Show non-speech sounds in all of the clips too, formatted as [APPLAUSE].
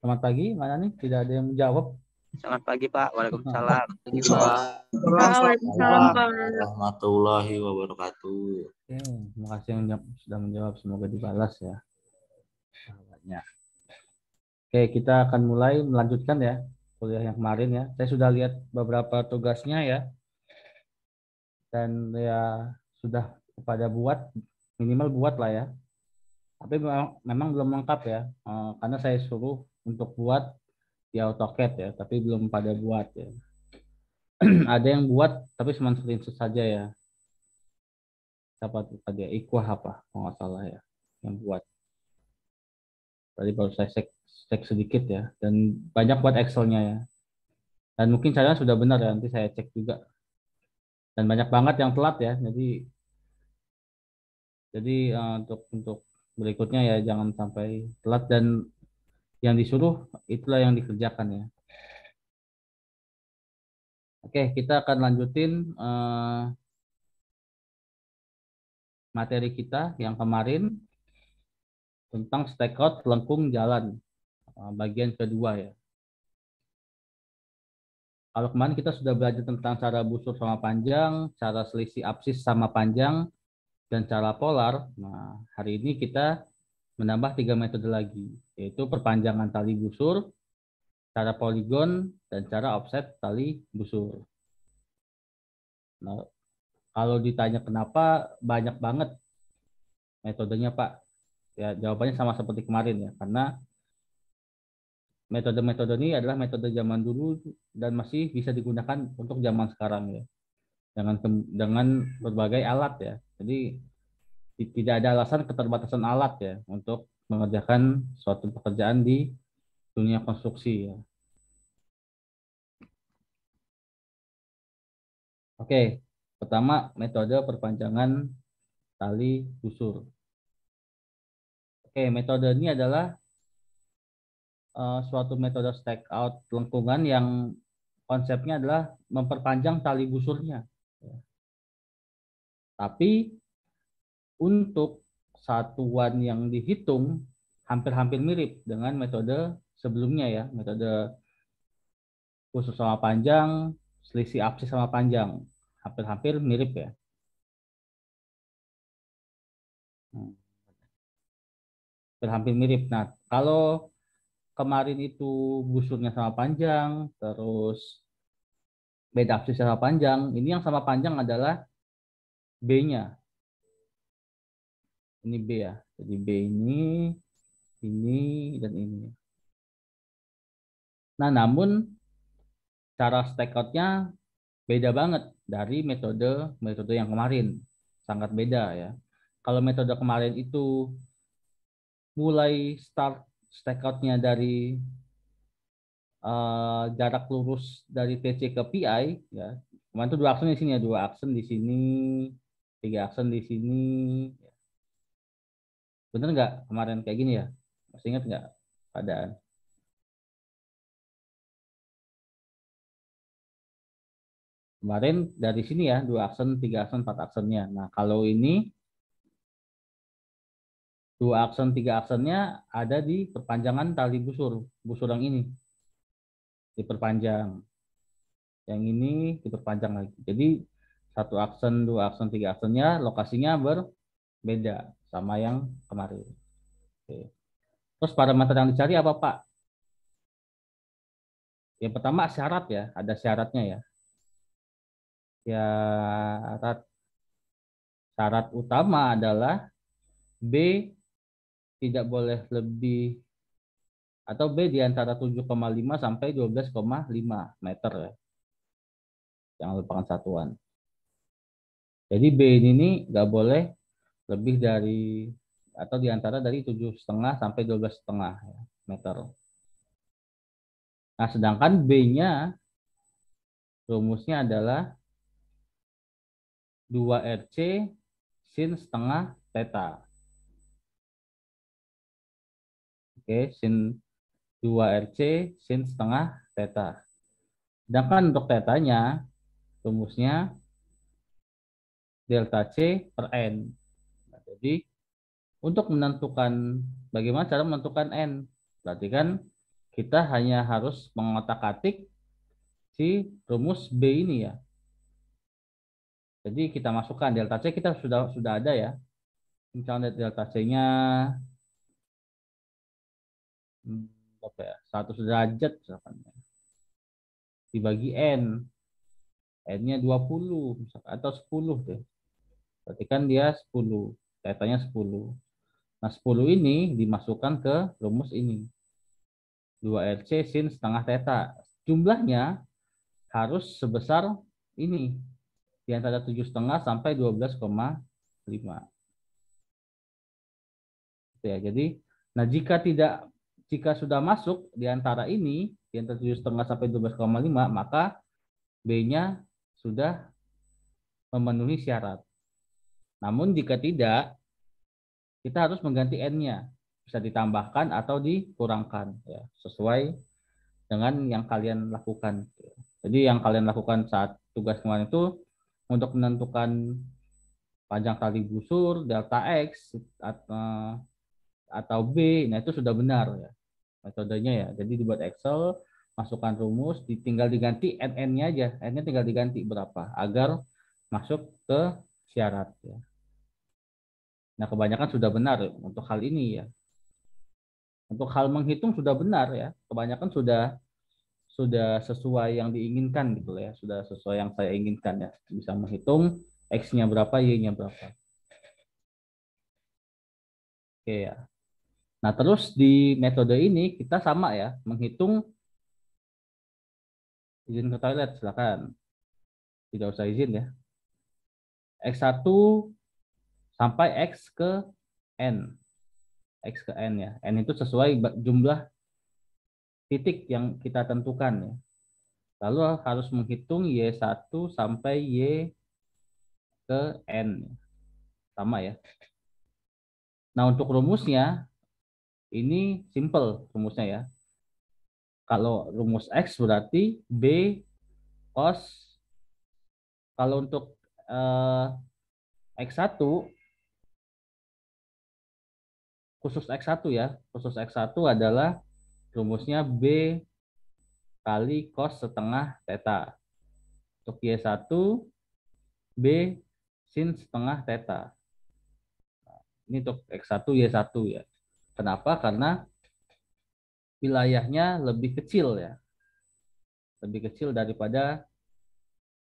Selamat pagi, mana nih? Tidak ada yang menjawab. Selamat pagi Pak. Waalaikumsalam. Waalaikumsalam warahmatullahi wabarakatuh. Oke, terima kasih yang sudah menjawab. Semoga dibalas ya. Banyak. Oke, kita akan mulai melanjutkan ya kuliah yang kemarin ya. Saya sudah lihat beberapa tugasnya ya. Dan ya sudah pada buat minimal buat lah ya. Tapi memang, memang belum lengkap ya. Eh, karena saya suruh untuk buat di AutoCAD ya, tapi belum pada buat ya. [CLEARS THROAT] ada yang buat tapi cuma screenshot saja ya. Siapa tuh tadi Ikhwah apa? Kalau nggak salah ya yang buat. Tadi baru saya cek, cek sedikit ya dan banyak buat Excelnya ya. Dan mungkin saya sudah benar ya nanti saya cek juga. Dan banyak banget yang telat ya. Jadi jadi uh, untuk untuk berikutnya ya jangan sampai telat dan yang disuruh itulah yang dikerjakan ya. Oke, kita akan lanjutin uh, materi kita yang kemarin tentang stakeout lengkung jalan uh, bagian kedua ya. Kalau kemarin kita sudah belajar tentang cara busur sama panjang, cara selisih absis sama panjang, dan cara polar. Nah, hari ini kita menambah tiga metode lagi, yaitu perpanjangan tali busur, cara poligon, dan cara offset tali busur. Nah, kalau ditanya kenapa banyak banget metodenya Pak, ya jawabannya sama seperti kemarin ya, karena metode-metode ini adalah metode zaman dulu dan masih bisa digunakan untuk zaman sekarang ya, dengan dengan berbagai alat ya. Jadi tidak ada alasan keterbatasan alat ya untuk mengerjakan suatu pekerjaan di dunia konstruksi ya. Oke, pertama metode perpanjangan tali busur. Oke, metode ini adalah uh, suatu metode stack out lengkungan yang konsepnya adalah memperpanjang tali busurnya. Ya. Tapi untuk satuan yang dihitung hampir-hampir mirip dengan metode sebelumnya ya, metode khusus sama panjang, selisih absis sama panjang, hampir-hampir mirip ya. Hmm. Hampir-hampir mirip. Nah, kalau kemarin itu busurnya sama panjang, terus beda absis sama panjang, ini yang sama panjang adalah B-nya ini B ya. Jadi B ini, ini, dan ini. Nah, namun cara stack out-nya beda banget dari metode metode yang kemarin. Sangat beda ya. Kalau metode kemarin itu mulai start stack out-nya dari uh, jarak lurus dari TC ke PI ya. Kemarin itu dua aksen di sini ya, dua aksen di sini, tiga aksen di sini, Bener nggak kemarin kayak gini ya? Masih ingat nggak keadaan? Kemarin dari sini ya, dua aksen, tiga aksen, empat aksennya. Nah, kalau ini dua aksen, tiga aksennya ada di perpanjangan tali busur, busur yang ini. Diperpanjang. Yang ini diperpanjang lagi. Jadi satu aksen, dua aksen, tiga aksennya lokasinya berbeda sama yang kemarin. Oke. Terus parameter yang dicari apa Pak? Yang pertama syarat ya, ada syaratnya ya. Syarat syarat utama adalah B tidak boleh lebih atau B di antara 7,5 sampai 12,5 meter ya. Yang merupakan satuan. Jadi B ini nggak boleh lebih dari atau di antara dari tujuh setengah sampai dua belas setengah ya, meter. Nah, sedangkan B-nya rumusnya adalah 2RC sin setengah theta. Oke, sin 2RC sin setengah theta. Sedangkan untuk tetanya, rumusnya delta C per N. Jadi untuk menentukan bagaimana cara menentukan n. Berarti kan kita hanya harus mengotak-atik si rumus B ini ya. Jadi kita masukkan delta C kita sudah sudah ada ya. Misalnya delta C-nya hmm, berapa ya? 100 derajat misalkan. Ya. Dibagi N. N-nya 20 misalkan, atau 10 deh. Berarti kan dia 10. Tetanya 10. Nah 10 ini dimasukkan ke rumus ini. 2RC sin setengah teta. Jumlahnya harus sebesar ini di antara tujuh setengah sampai 12,5. Ya, jadi, nah jika tidak, jika sudah masuk di antara ini di antara tujuh setengah sampai 12,5, maka B-nya sudah memenuhi syarat. Namun jika tidak, kita harus mengganti N-nya. Bisa ditambahkan atau dikurangkan ya, sesuai dengan yang kalian lakukan. Jadi yang kalian lakukan saat tugas kemarin itu untuk menentukan panjang tali busur delta x atau atau b nah itu sudah benar ya metodenya ya. Jadi dibuat excel masukkan rumus tinggal diganti nn-nya aja. N-nya tinggal diganti berapa agar masuk ke syarat ya. Nah kebanyakan sudah benar untuk hal ini ya. Untuk hal menghitung sudah benar ya. Kebanyakan sudah sudah sesuai yang diinginkan gitu ya. Sudah sesuai yang saya inginkan ya. Bisa menghitung x-nya berapa y-nya berapa. Oke ya nah terus di metode ini kita sama ya menghitung izin ke toilet silakan tidak usah izin ya x1 sampai x ke n x ke n ya n itu sesuai jumlah titik yang kita tentukan ya. Lalu harus menghitung Y1 sampai Y ke N. Sama ya. Nah, untuk rumusnya ini simple rumusnya ya. Kalau rumus X berarti B cos kalau untuk eh, X1 khusus X1 ya, khusus X1 adalah rumusnya B kali cos setengah theta. Untuk Y1, B sin setengah theta. Nah, ini untuk X1, Y1 ya. Kenapa? Karena wilayahnya lebih kecil ya. Lebih kecil daripada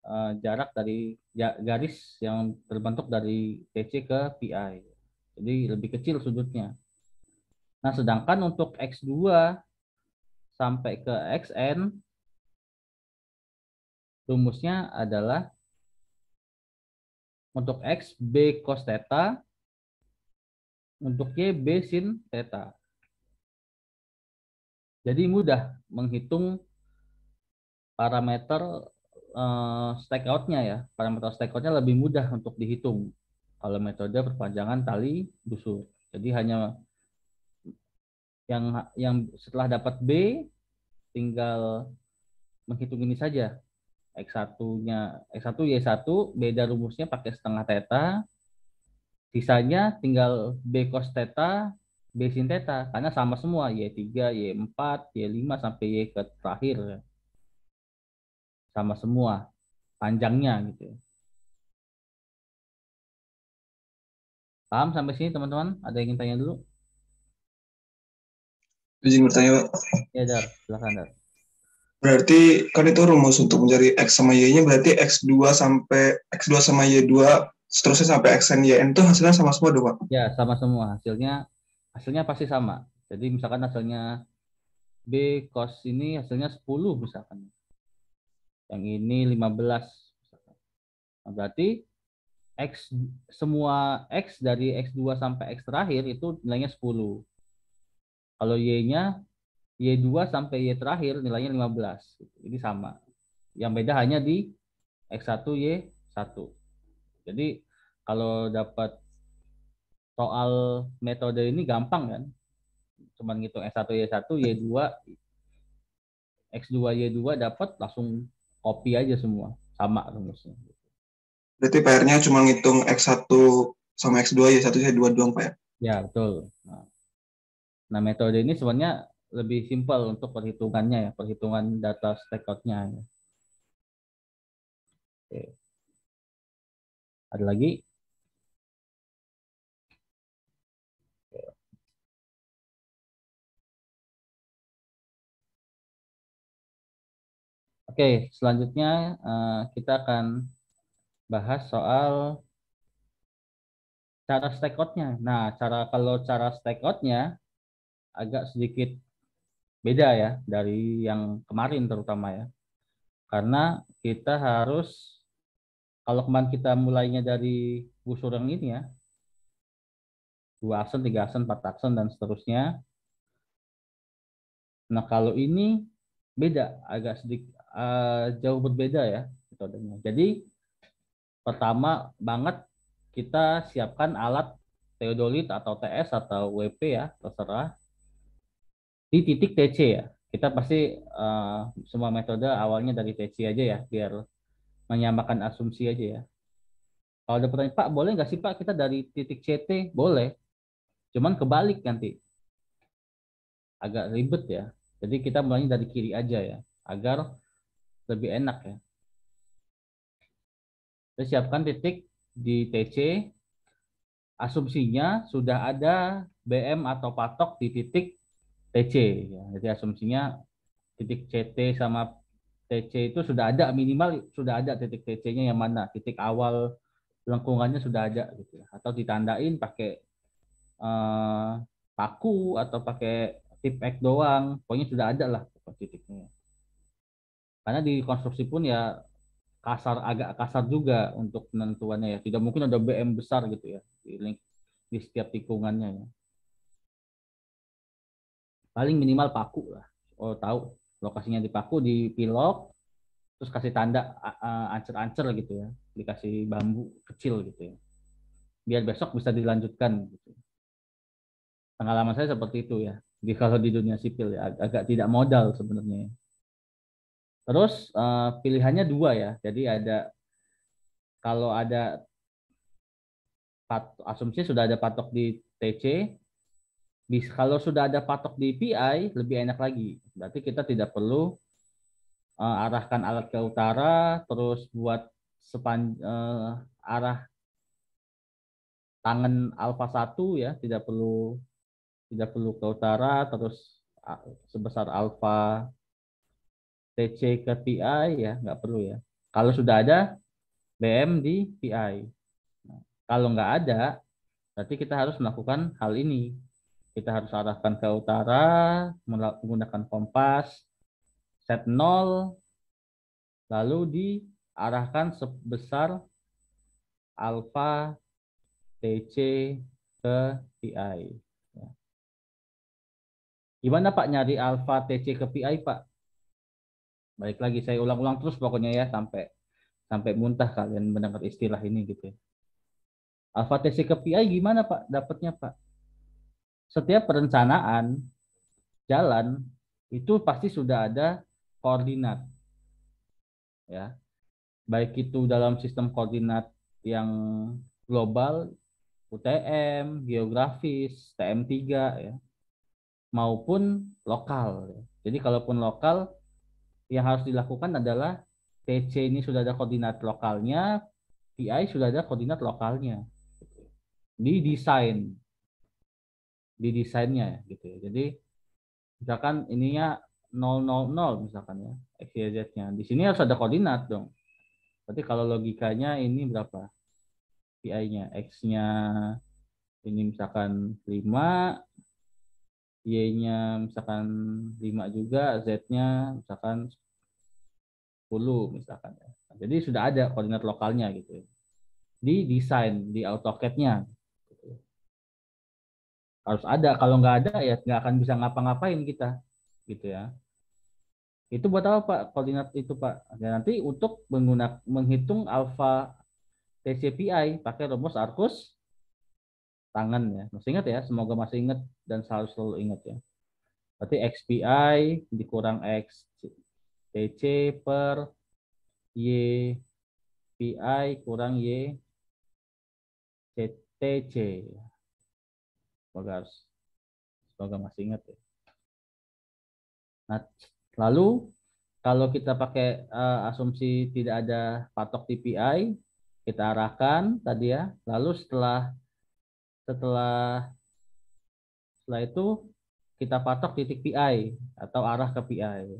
uh, jarak dari garis yang terbentuk dari TC ke PI. Jadi lebih kecil sudutnya. Nah, sedangkan untuk X2 sampai ke xn rumusnya adalah untuk x b cos theta untuk y b sin theta. Jadi mudah menghitung parameter uh, stack out-nya ya. Parameter stack out-nya lebih mudah untuk dihitung kalau metode perpanjangan tali busur. Jadi hanya yang yang setelah dapat B tinggal menghitung ini saja. X1-nya X1 Y1 beda rumusnya pakai setengah theta. Sisanya tinggal B cos theta, B sin theta karena sama semua Y3, Y4, Y5 sampai Y ke terakhir. Sama semua panjangnya gitu. Paham sampai sini teman-teman? Ada yang ingin tanya dulu? Izin bertanya, Pak. Ya, Dar. Silakan, Dar. Berarti kan itu rumus untuk mencari X sama Y-nya berarti X2 sampai X2 sama Y2 seterusnya sampai Xn YN itu hasilnya sama semua Pak? Ya, sama semua. Hasilnya hasilnya pasti sama. Jadi misalkan hasilnya B cos ini hasilnya 10 misalkan. Yang ini 15 misalkan. Nah, berarti X semua X dari X2 sampai X terakhir itu nilainya 10. Kalau Y-nya Y2 sampai Y terakhir nilainya 15. Ini sama. Yang beda hanya di X1 Y1. Jadi kalau dapat soal metode ini gampang kan. Cuman ngitung X1 Y1 Y2 X2 Y2 dapat langsung copy aja semua. Sama rumusnya. Berarti PR-nya cuma ngitung X1 sama X2 Y1 Y2 doang, Pak ya? Ya, betul. Nah, Nah, metode ini sebenarnya lebih simpel untuk perhitungannya ya, perhitungan data stakeout-nya. Ya. Oke. Ada lagi? Oke, selanjutnya uh, kita akan bahas soal cara stakeout-nya. Nah, cara kalau cara stakeout-nya agak sedikit beda ya dari yang kemarin terutama ya. Karena kita harus kalau kemarin kita mulainya dari busur yang ini ya, dua aksen, tiga aksen, empat aksen dan seterusnya. Nah kalau ini beda, agak sedikit uh, jauh berbeda ya metodenya. Jadi pertama banget kita siapkan alat teodolit atau TS atau WP ya terserah di titik TC ya. Kita pasti uh, semua metode awalnya dari TC aja ya biar menyamakan asumsi aja ya. Kalau ada pertanyaan, Pak, boleh nggak sih Pak kita dari titik CT? Boleh. Cuman kebalik nanti. Agak ribet ya. Jadi kita mulainya dari kiri aja ya. Agar lebih enak ya. Kita siapkan titik di TC. Asumsinya sudah ada BM atau patok di titik TC. Ya. Jadi asumsinya titik CT sama TC itu sudah ada minimal sudah ada titik TC-nya yang mana titik awal lengkungannya sudah ada gitu ya. atau ditandain pakai uh, paku atau pakai tip doang pokoknya sudah ada lah titiknya karena di konstruksi pun ya kasar agak kasar juga untuk penentuannya ya. Tidak mungkin ada BM besar gitu ya di link di setiap tikungannya ya. Paling minimal paku lah. Oh tahu lokasinya di paku di pilok terus kasih tanda ancer-ancer gitu ya. Dikasih bambu kecil gitu ya. Biar besok bisa dilanjutkan gitu. Pengalaman saya seperti itu ya. Di kalau di dunia sipil ya agak tidak modal sebenarnya. Terus uh, pilihannya dua ya. Jadi ada kalau ada pat, asumsi sudah ada patok di TC, bis, kalau sudah ada patok di PI lebih enak lagi. Berarti kita tidak perlu uh, arahkan alat ke utara, terus buat sepan uh, arah tangan alfa 1 ya, tidak perlu tidak perlu ke utara, terus sebesar alfa TC ke PI ya nggak perlu ya. Kalau sudah ada BM di PI. Nah, kalau nggak ada, berarti kita harus melakukan hal ini. Kita harus arahkan ke utara, menggunakan kompas, set 0, lalu diarahkan sebesar alfa TC ke PI. Ya. Gimana Pak nyari alfa TC ke PI Pak? Balik lagi saya ulang-ulang terus pokoknya ya sampai sampai muntah kalian mendengar istilah ini gitu ya. Alpha TC ke PI gimana Pak dapatnya Pak? Setiap perencanaan jalan itu pasti sudah ada koordinat. Ya. Baik itu dalam sistem koordinat yang global, UTM, geografis, TM3 ya, maupun lokal. Ya. Jadi kalaupun lokal yang harus dilakukan adalah TC ini sudah ada koordinat lokalnya, PI sudah ada koordinat lokalnya. Di desain. Di desainnya gitu ya. Jadi misalkan ininya 000 misalkan ya, X, Y, Z-nya. Di sini harus ada koordinat dong. Berarti kalau logikanya ini berapa? PI-nya, X-nya ini misalkan 5, Y-nya misalkan 5 juga, Z-nya misalkan 10 misalkan ya. Nah, jadi sudah ada koordinat lokalnya gitu. Ya. Di desain di AutoCAD-nya. Harus ada, kalau nggak ada ya nggak akan bisa ngapa-ngapain kita gitu ya. Itu buat apa Pak koordinat itu Pak? Dan nanti untuk menggunakan menghitung alfa TCPI pakai rumus Arcus tangan ya. Masih ingat ya? Semoga masih ingat dan selalu selalu ingat ya. Berarti XPI dikurang X TC per Y PI kurang Y TC. Semoga harus semoga masih ingat ya. Nah, lalu kalau kita pakai uh, asumsi tidak ada patok TPI, kita arahkan tadi ya. Lalu setelah setelah setelah itu kita patok titik PI atau arah ke PI.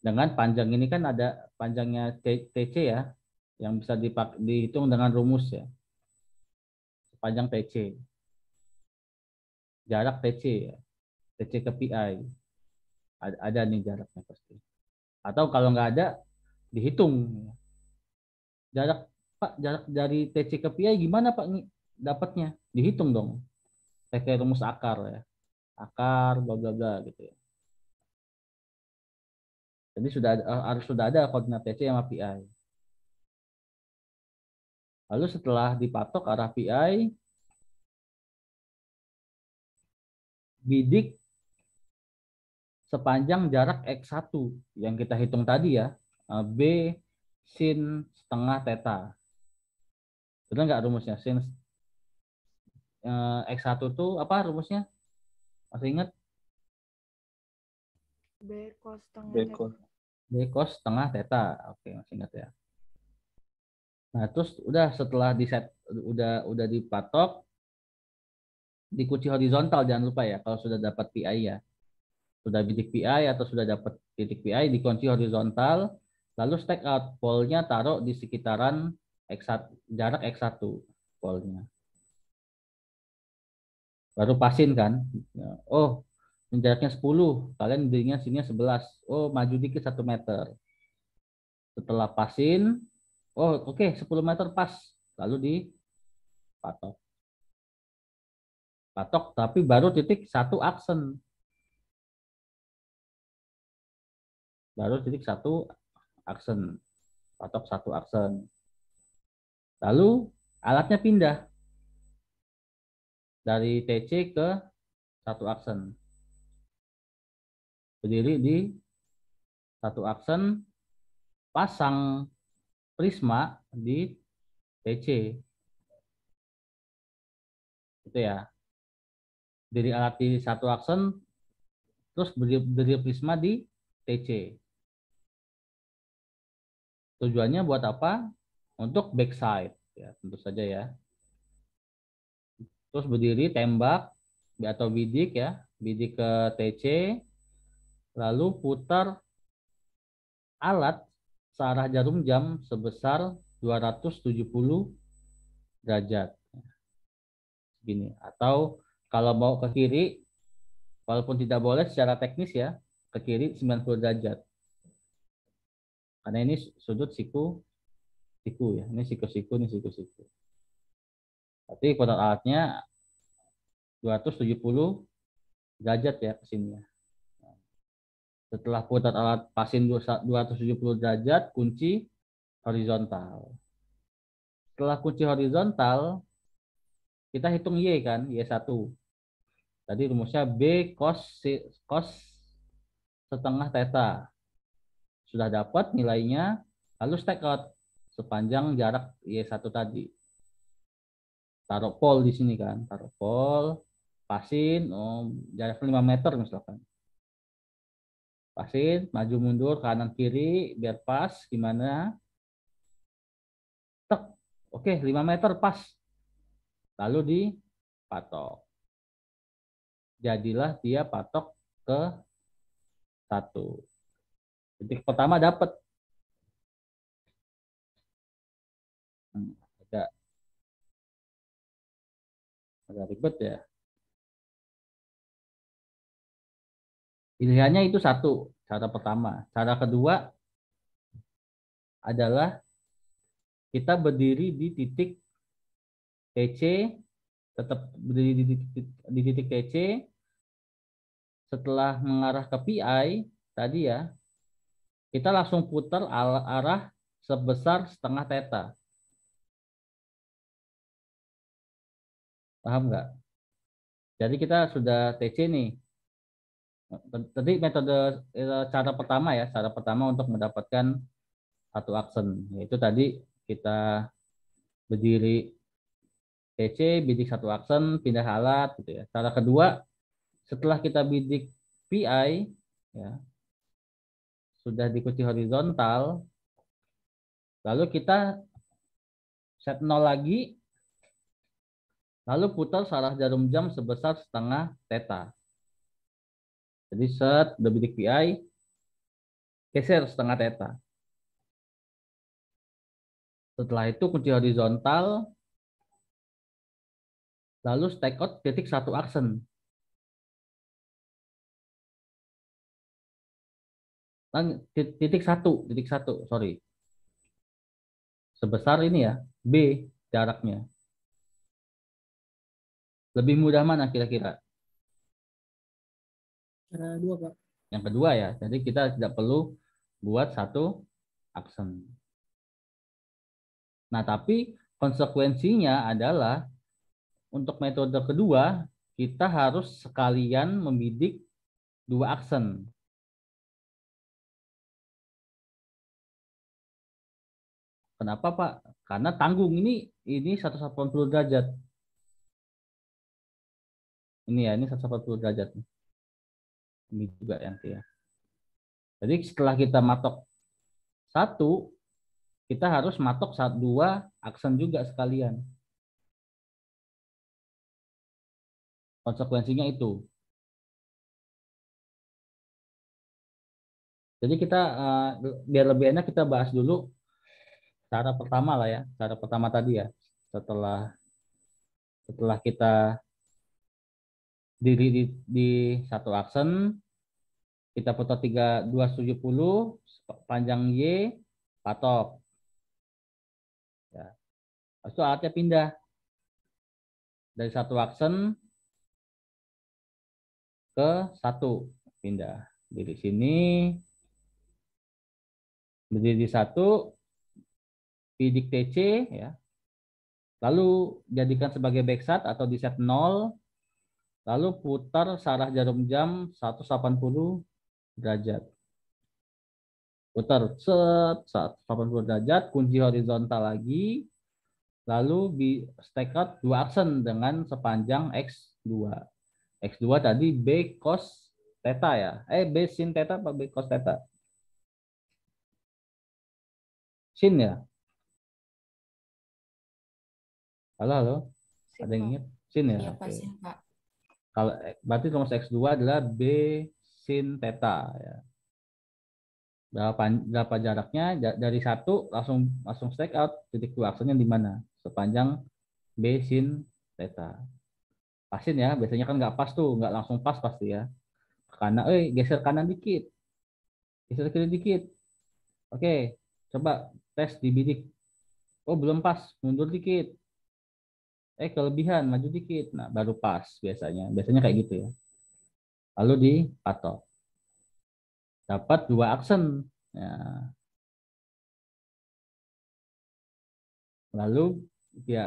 Dengan panjang ini kan ada panjangnya TC ya, yang bisa dipak dihitung dengan rumus ya. Panjang TC. Jarak TC ya. TC ke PI. Ada, ada nih jaraknya pasti. Atau kalau nggak ada, dihitung. Jarak Pak, jarak dari TC ke PI gimana Pak dapatnya? Dihitung dong. Pakai rumus akar ya. Akar, bla bla gitu ya. Jadi sudah ada, harus sudah ada koordinat TC sama PI. Lalu setelah dipatok arah PI, bidik sepanjang jarak X1 yang kita hitung tadi ya, eh, B sin setengah theta. Benar nggak rumusnya? Sin eh, X1 itu apa rumusnya? Masih ingat? B cos setengah B cos. B cos setengah theta. Oke, masih ingat ya. Nah, terus udah setelah di set udah udah dipatok dikunci horizontal jangan lupa ya kalau sudah dapat PI ya sudah bidik PI atau sudah dapat titik PI dikunci horizontal, lalu stack out polnya taruh di sekitaran X1, jarak X1 polnya. Baru pasin kan. Oh, jaraknya 10, kalian berinya sini 11. Oh, maju dikit 1 meter. Setelah pasin, oh oke okay, 10 meter pas. Lalu di patok. Patok tapi baru titik satu aksen. baru titik satu aksen patok satu aksen lalu alatnya pindah dari TC ke satu aksen. Berdiri di satu aksen pasang prisma di TC itu ya. Dari alat di satu aksen terus berdiri, berdiri prisma di TC Tujuannya buat apa? Untuk backside, ya tentu saja ya. Terus berdiri tembak atau bidik ya, bidik ke TC, lalu putar alat searah jarum jam sebesar 270 derajat. Gini. Atau kalau mau ke kiri, walaupun tidak boleh secara teknis ya, ke kiri 90 derajat. Karena ini sudut siku siku ya. Ini siku-siku, ini siku-siku. Tapi kotak alatnya 270 derajat ya ke sini ya. Setelah putar alat pasin 270 derajat, kunci horizontal. Setelah kunci horizontal, kita hitung Y kan, Y1. Tadi rumusnya B cos, cos setengah theta sudah dapat nilainya, lalu stack out sepanjang jarak Y1 tadi. Taruh pol di sini kan, taruh pol, pasin, oh, jarak 5 meter misalkan. Pasin, maju mundur kanan kiri biar pas gimana. Tek. Oke, 5 meter pas. Lalu dipatok. Jadilah dia patok ke satu. Titik pertama dapat. Agak ribet ya. Pilihannya itu satu, cara pertama. Cara kedua adalah kita berdiri di titik TC, tetap berdiri di titik, di titik TC, setelah mengarah ke PI tadi ya, kita langsung putar arah sebesar setengah theta. Paham nggak? Jadi kita sudah TC nih. Tadi metode eh, cara pertama ya, cara pertama untuk mendapatkan satu aksen. Yaitu tadi kita berdiri TC, bidik satu aksen, pindah alat gitu ya. Cara kedua, setelah kita bidik PI, ya sudah dikunci horizontal lalu kita set 0 lagi lalu putar searah jarum jam sebesar setengah theta jadi set udah bidik PI geser setengah theta setelah itu kunci horizontal lalu stack out titik satu aksen titik satu, titik satu, sorry. Sebesar ini ya, B jaraknya. Lebih mudah mana kira-kira? Cara dua, Pak. Yang kedua ya, jadi kita tidak perlu buat satu aksen. Nah, tapi konsekuensinya adalah untuk metode kedua, kita harus sekalian membidik dua aksen. Kenapa Pak? Karena tanggung ini ini 180 derajat. Ini ya, ini 180 derajat. Ini juga yang ya. Jadi setelah kita matok satu, kita harus matok satu dua aksen juga sekalian. Konsekuensinya itu. Jadi kita uh, biar lebih enak kita bahas dulu cara pertama lah ya, cara pertama tadi ya. Setelah setelah kita diri di, di satu aksen, kita putar 3 270 panjang Y patok. Ya. Lalu alatnya pindah dari satu aksen ke satu pindah di sini berdiri di satu bidik TC ya. Lalu jadikan sebagai backsat atau di set 0. Lalu putar searah jarum jam 180 derajat. Putar set 180 derajat, kunci horizontal lagi. Lalu di stack out dua aksen dengan sepanjang X2. X2 tadi B cos theta ya. Eh B sin theta apa B cos theta? Sin ya? Halo, halo. Sip, Ada yang ingat? Sin ya? Iya, Pak, sip, Pak. Kalau eh, berarti rumus X2 adalah B sin theta ya. Berapa berapa jaraknya Ja- dari satu langsung langsung stack out titik dua aksennya di mana? Sepanjang B sin theta. Pasin ya, biasanya kan nggak pas tuh, nggak langsung pas pasti ya. Karena eh geser kanan dikit. Geser kiri dikit. Oke, coba tes di bidik. Oh, belum pas, mundur dikit eh kelebihan maju dikit. Nah baru pas biasanya. Biasanya kayak gitu ya. Lalu dipatok. Dapat dua aksen. Ya. lalu ya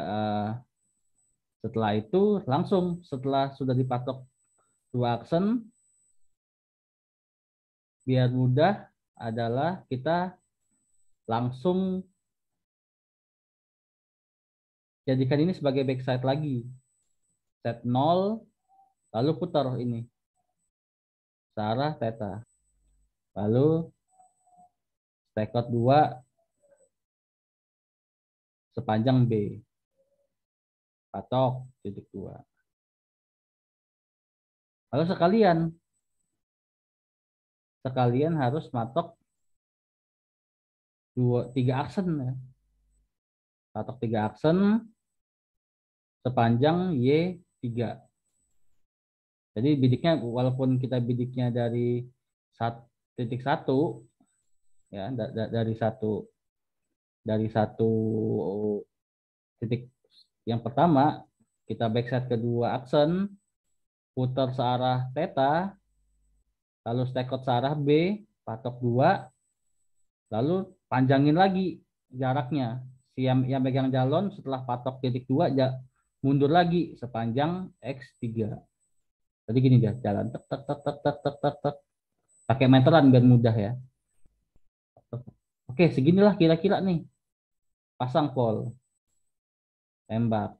setelah itu langsung setelah sudah dipatok dua aksen biar mudah adalah kita langsung jadikan ini sebagai backside lagi. Set 0, lalu putar ini. Searah theta. Lalu out 2 sepanjang B. Patok titik 2. Lalu sekalian sekalian harus matok dua tiga aksen ya. Patok tiga aksen sepanjang Y3. Jadi bidiknya walaupun kita bidiknya dari titik satu ya da- da- dari satu dari satu titik yang pertama kita backside kedua aksen putar searah theta lalu stack out searah B patok 2 lalu panjangin lagi jaraknya si yang, yang pegang jalon setelah patok titik 2 ja, mundur lagi sepanjang X3. Jadi gini dia jalan tek tek tek tek tek tek tek. Pakai meteran biar mudah ya. Oke, seginilah kira-kira nih. Pasang pol. Tembak.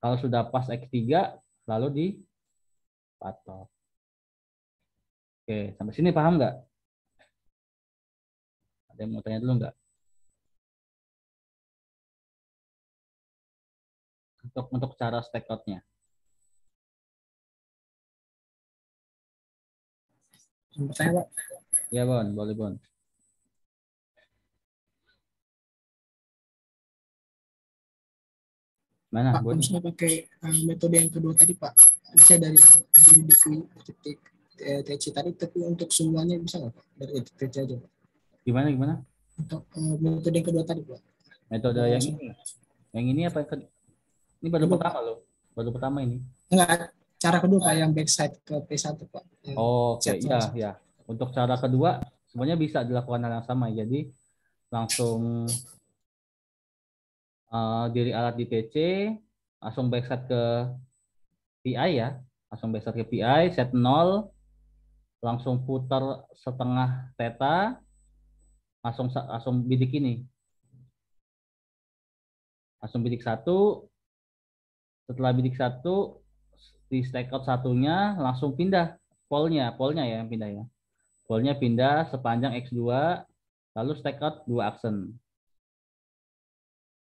Kalau sudah pas X3 lalu di patok. Oke, sampai sini paham nggak? Ada yang mau tanya dulu nggak? Untuk untuk cara stack out-nya. Saya Pak, Ya, Bon, boleh, Bon. Mana, Pak, Bon? misalnya pakai eh, metode yang kedua tadi Pak, bisa dari dari degree titik TC tadi, tapi untuk semuanya bisa nggak Pak? Dari TC aja Pak. Gimana, gimana? Untuk eh, metode yang kedua tadi Pak. Metode yang ini. Yang ini apa? Ini baru Kedua, pertama loh. Baru pertama ini. Enggak, cara kedua Pak yang backside ke P1 Pak. Oh, Oke, set ya, sama- ya. Untuk cara kedua, semuanya bisa dilakukan hal yang sama. Jadi langsung eh, diri alat di PC, langsung backset ke PI ya, langsung backset ke PI, set 0, langsung putar setengah theta, langsung langsung bidik ini, langsung bidik satu, setelah bidik satu di stack out satunya langsung pindah polnya, polnya ya yang pindah ya. Polnya pindah sepanjang X2, lalu stack out dua aksen.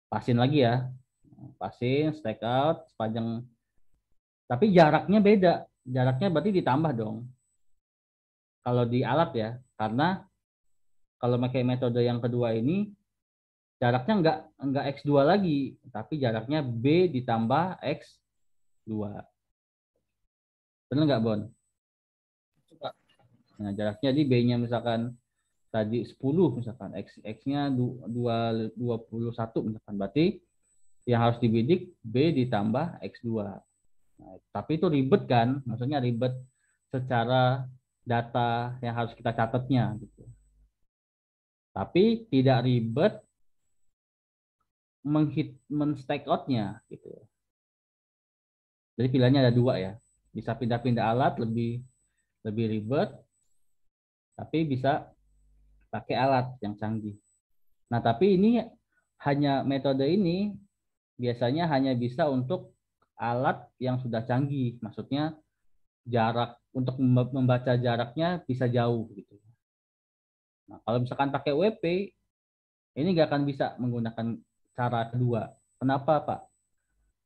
Pasin lagi ya. Pasin, stack out, sepanjang. Tapi jaraknya beda. Jaraknya berarti ditambah dong. Kalau di alat ya. Karena kalau pakai metode yang kedua ini, jaraknya enggak, enggak X2 lagi. Tapi jaraknya B ditambah X2. Benar nggak, Bon? Pak. Nah, jaraknya di B-nya misalkan tadi 10 misalkan X X-nya 2 21 misalkan. Berarti yang harus dibidik B ditambah X2. Nah, tapi itu ribet kan? Maksudnya ribet secara data yang harus kita catatnya gitu. Tapi tidak ribet menghit men-stack out-nya gitu. Jadi pilihannya ada dua ya. Bisa pindah-pindah alat lebih lebih ribet, tapi bisa pakai alat yang canggih. Nah, tapi ini hanya metode ini biasanya hanya bisa untuk alat yang sudah canggih, maksudnya jarak untuk mem- membaca jaraknya bisa jauh gitu. Nah, kalau misalkan pakai WP, ini nggak akan bisa menggunakan cara kedua. Kenapa, Pak?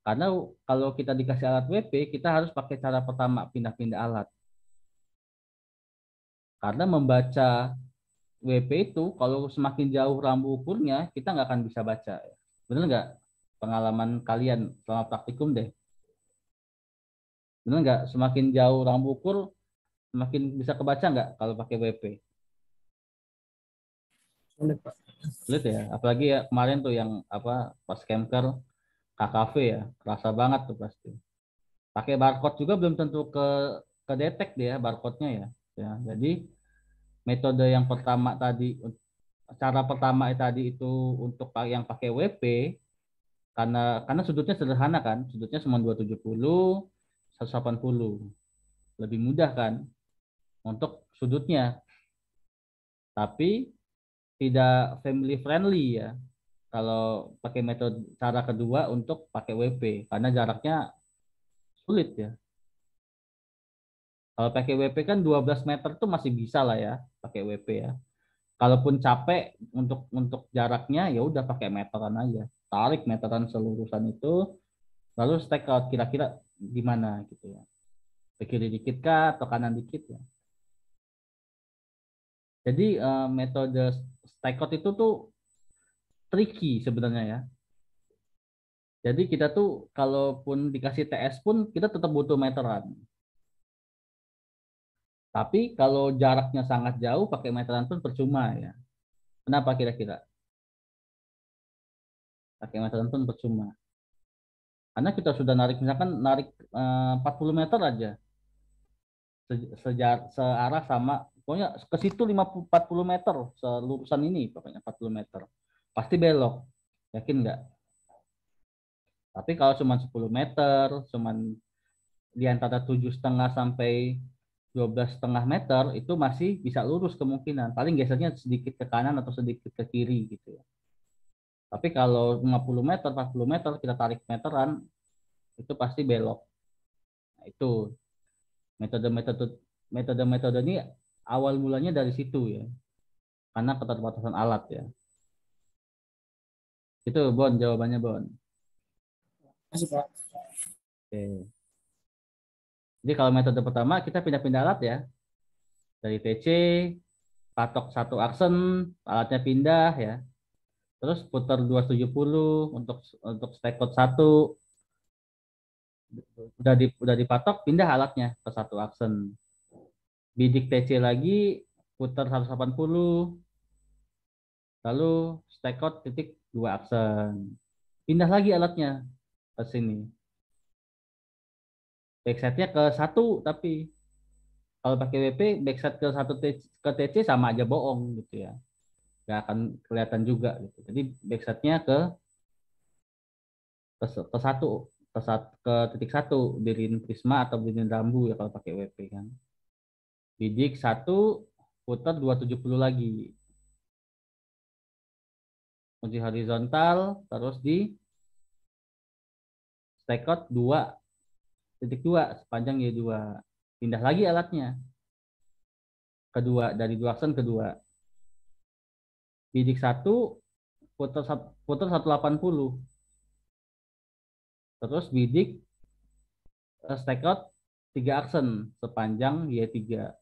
Karena kalau kita dikasih alat WP, kita harus pakai cara pertama pindah-pindah alat. Karena membaca WP itu kalau semakin jauh rambu ukurnya kita nggak akan bisa baca. Benar nggak? Pengalaman kalian selama praktikum deh. Benar nggak? Semakin jauh rambu ukur semakin bisa kebaca nggak kalau pakai WP? Sulit Pak. Sulit ya. Apalagi ya kemarin tuh yang apa pas camper KKV ya, kerasa banget tuh pasti. Pakai barcode juga belum tentu ke ke detect dia barcode-nya ya. Ya, jadi metode yang pertama tadi cara pertama tadi itu untuk yang pakai WP karena karena sudutnya sederhana kan, sudutnya cuma 270 180. Lebih mudah kan untuk sudutnya. Tapi tidak family friendly ya kalau pakai metode cara kedua untuk pakai WP karena jaraknya sulit ya. Kalau pakai WP kan 12 meter tuh masih bisa lah ya pakai WP ya. Kalaupun capek untuk untuk jaraknya ya udah pakai meteran aja. Tarik meteran selurusan itu lalu stack out kira-kira gimana gitu ya. Ke kiri dikit kah atau kanan dikit ya. Jadi eh, metode stack out itu tuh tricky sebenarnya ya. Jadi kita tuh kalaupun dikasih TS pun kita tetap butuh meteran. Tapi kalau jaraknya sangat jauh pakai meteran pun percuma ya. Kenapa kira-kira? Pakai meteran pun percuma. Karena kita sudah narik misalkan narik eh, 40 meter aja. Se- sejar, searah sama pokoknya ke situ 50 40 meter selurusan ini pokoknya 40 meter. Pasti belok. Yakin nggak? Tapi kalau cuma 10 meter, cuma di antara tujuh setengah sampai 12 setengah meter itu masih bisa lurus kemungkinan. Paling gesernya sedikit ke kanan atau sedikit ke kiri gitu ya. Tapi kalau 50 meter, 40 meter kita tarik meteran itu pasti belok. Nah, itu metode-metode metode-metode ini awal mulanya dari situ ya. Karena keterbatasan alat ya. Itu Bon jawabannya Bon. Masih Pak. Oke. Jadi kalau metode pertama kita pindah-pindah alat ya. Dari TC, patok satu aksen, alatnya pindah ya. Terus putar 270 untuk untuk code satu. Udah di udah dipatok, pindah alatnya ke satu aksen. Bidik TC lagi putar 180. Lalu stack code titik dua aksen. Pindah lagi alatnya ke sini backside-nya ke satu tapi kalau pakai WP backside ke satu ke TC sama aja bohong gitu ya nggak akan kelihatan juga gitu jadi backside-nya ke ke, ke satu ke, ke titik satu dirin prisma atau dirin rambu ya kalau pakai WP kan bidik satu putar 270 lagi. Kunci horizontal terus di stack out 2 titik dua sepanjang Y2 pindah lagi alatnya. Kedua dari dua aksen kedua. Bidik satu putar putar 180 terus bidik stack out tiga aksen sepanjang Y3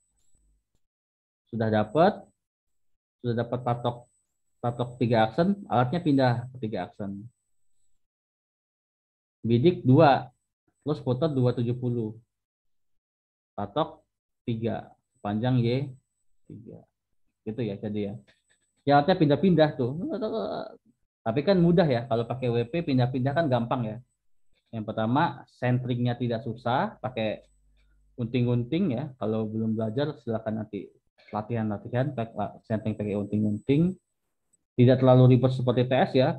sudah dapat sudah dapat patok patok tiga aksen alatnya pindah ke tiga aksen. Bidik dua terus putar 270 patok 3 panjang Y 3 gitu ya jadi ya. Ya pindah-pindah tuh. Tapi kan mudah ya kalau pakai WP pindah-pindah kan gampang ya. Yang pertama centringnya tidak susah pakai unting-unting ya. Kalau belum belajar silakan nanti latihan-latihan centering pakai unting-unting tidak terlalu ribet seperti TS ya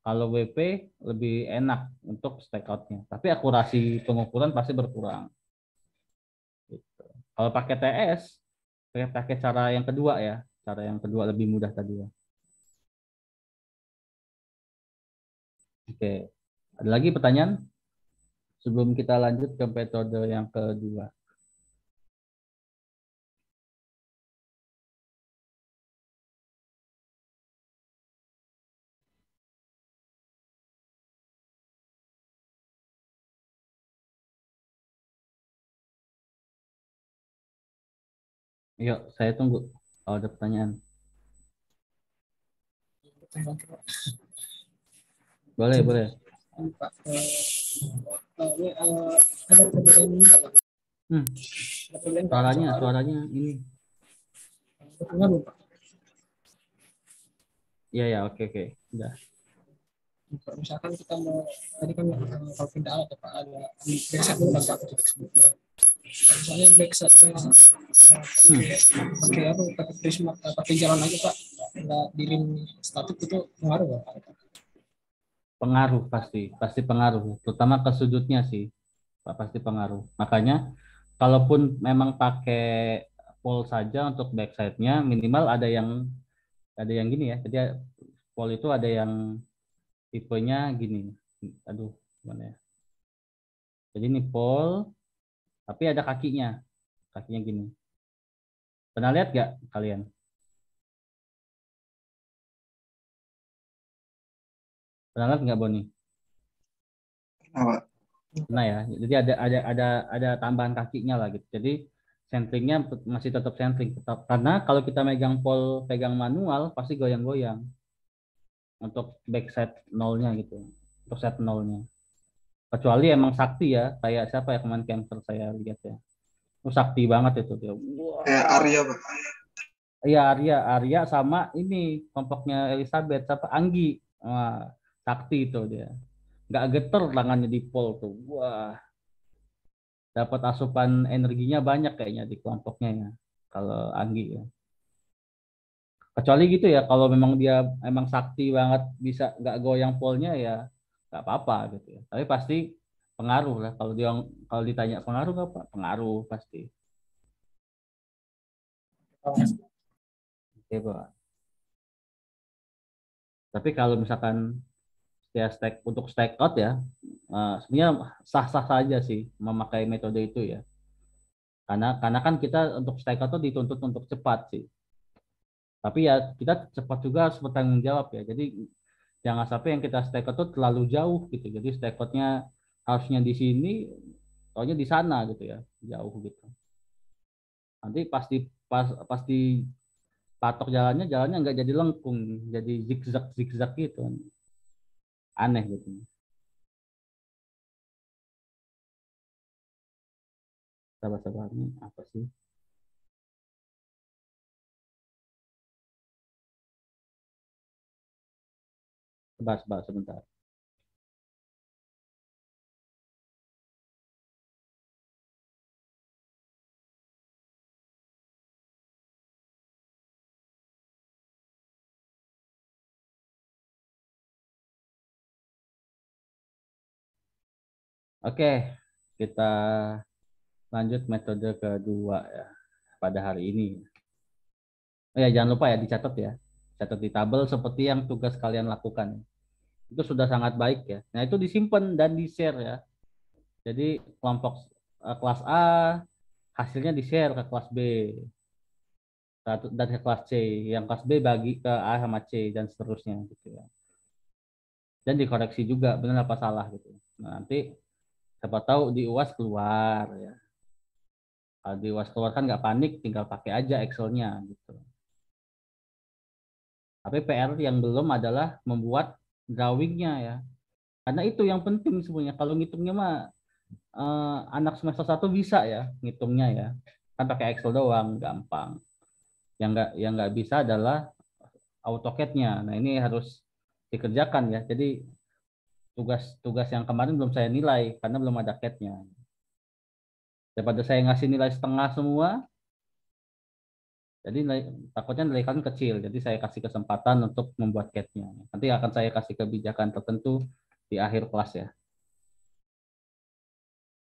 kalau WP lebih enak untuk stack out-nya. Tapi akurasi pengukuran pasti berkurang. Gitu. Kalau pakai TS, pakai cara yang kedua ya. Cara yang kedua lebih mudah tadi ya. Oke. Ada lagi pertanyaan? Sebelum kita lanjut ke metode yang kedua. Yuk, saya tunggu kalau ada pertanyaan. Boleh, boleh. Eh, eh, ada ini Pak? Hmm. Suaranya, suaranya ini. Iya, ya, oke, oke. Udah. Kalau misalkan kita mau tadi kan eh, kalau pindah alat ya Pak ada backside dulu Pak. Misalnya backside nya pakai pakai apa pakai prisma eh, pakai jalan aja Pak nggak di rim statik itu pengaruh nggak Pak? Pengaruh pasti, pasti pengaruh. Terutama ke sudutnya sih. Pak, Pasti pengaruh. Makanya, kalaupun memang pakai pole saja untuk backside-nya, minimal ada yang ada yang gini ya. Jadi pole itu ada yang tipenya gini. Aduh, gimana ya? Jadi ini pole, tapi ada kakinya. Kakinya gini. Pernah lihat gak kalian? Pernah lihat nggak Boni? Apa? Nah ya, jadi ada ada ada ada tambahan kakinya lah gitu. Jadi centringnya masih tetap centring tetap karena kalau kita megang pole pegang manual pasti goyang-goyang untuk backside nolnya gitu, untuk set nolnya. Kecuali emang sakti ya, kayak siapa ya kemarin camper saya lihat ya. Oh, sakti banget itu dia. Wah. Kayak Arya, Pak. Iya Arya, Arya sama ini kelompoknya Elizabeth, siapa Anggi. Wah, sakti itu dia. Nggak geter tangannya di pol tuh. Wah. Dapat asupan energinya banyak kayaknya di kelompoknya ya. Kalau Anggi ya. Kecuali gitu ya, kalau memang dia emang sakti banget bisa nggak goyang polnya ya nggak apa-apa gitu ya. Tapi pasti pengaruh lah kalau dia kalau ditanya pengaruh nggak Pak? Pengaruh pasti. Oke, Pak. Tapi kalau misalkan ya stack untuk stack out ya, eh, sebenarnya sah-sah saja sih memakai metode itu ya. Karena karena kan kita untuk striker tuh dituntut untuk cepat sih. Tapi ya kita cepat juga harus bertanggung jawab ya. Jadi jangan sampai yang kita striker tuh terlalu jauh gitu. Jadi strikernya harusnya di sini, taunya di sana gitu ya, jauh gitu. Nanti pasti pas pasti patok jalannya jalannya nggak jadi lengkung, jadi zigzag zigzag gitu. Aneh gitu. Sabar-sabar ini apa sih? Sebentar, sebentar, sebentar. Oke, kita lanjut metode kedua ya pada hari ini. Oh ya, jangan lupa ya dicatat ya. Catat di tabel seperti yang tugas kalian lakukan. Itu sudah sangat baik ya. Nah, itu disimpan dan di-share ya. Jadi kelompok eh, kelas A hasilnya di-share ke kelas B. Dan ke kelas C. Yang kelas B bagi ke A sama C dan seterusnya gitu ya. Dan dikoreksi juga benar apa salah gitu. Nah, nanti siapa tahu di UAS keluar ya. Kalau di UAS keluar kan nggak panik, tinggal pakai aja Excel-nya gitu. Tapi PR yang belum adalah membuat drawingnya ya. Karena itu yang penting sebenarnya. Kalau ngitungnya mah eh, anak semester 1 bisa ya ngitungnya ya. Kan pakai Excel doang, gampang. Yang nggak yang nggak bisa adalah AutoCAD-nya. Nah ini harus dikerjakan ya. Jadi tugas-tugas yang kemarin belum saya nilai karena belum ada CAD-nya. Daripada saya ngasih nilai setengah semua, jadi takutnya nilai kalian kecil. Jadi saya kasih kesempatan untuk membuat CAD-nya. Nanti akan saya kasih kebijakan tertentu di akhir kelas ya.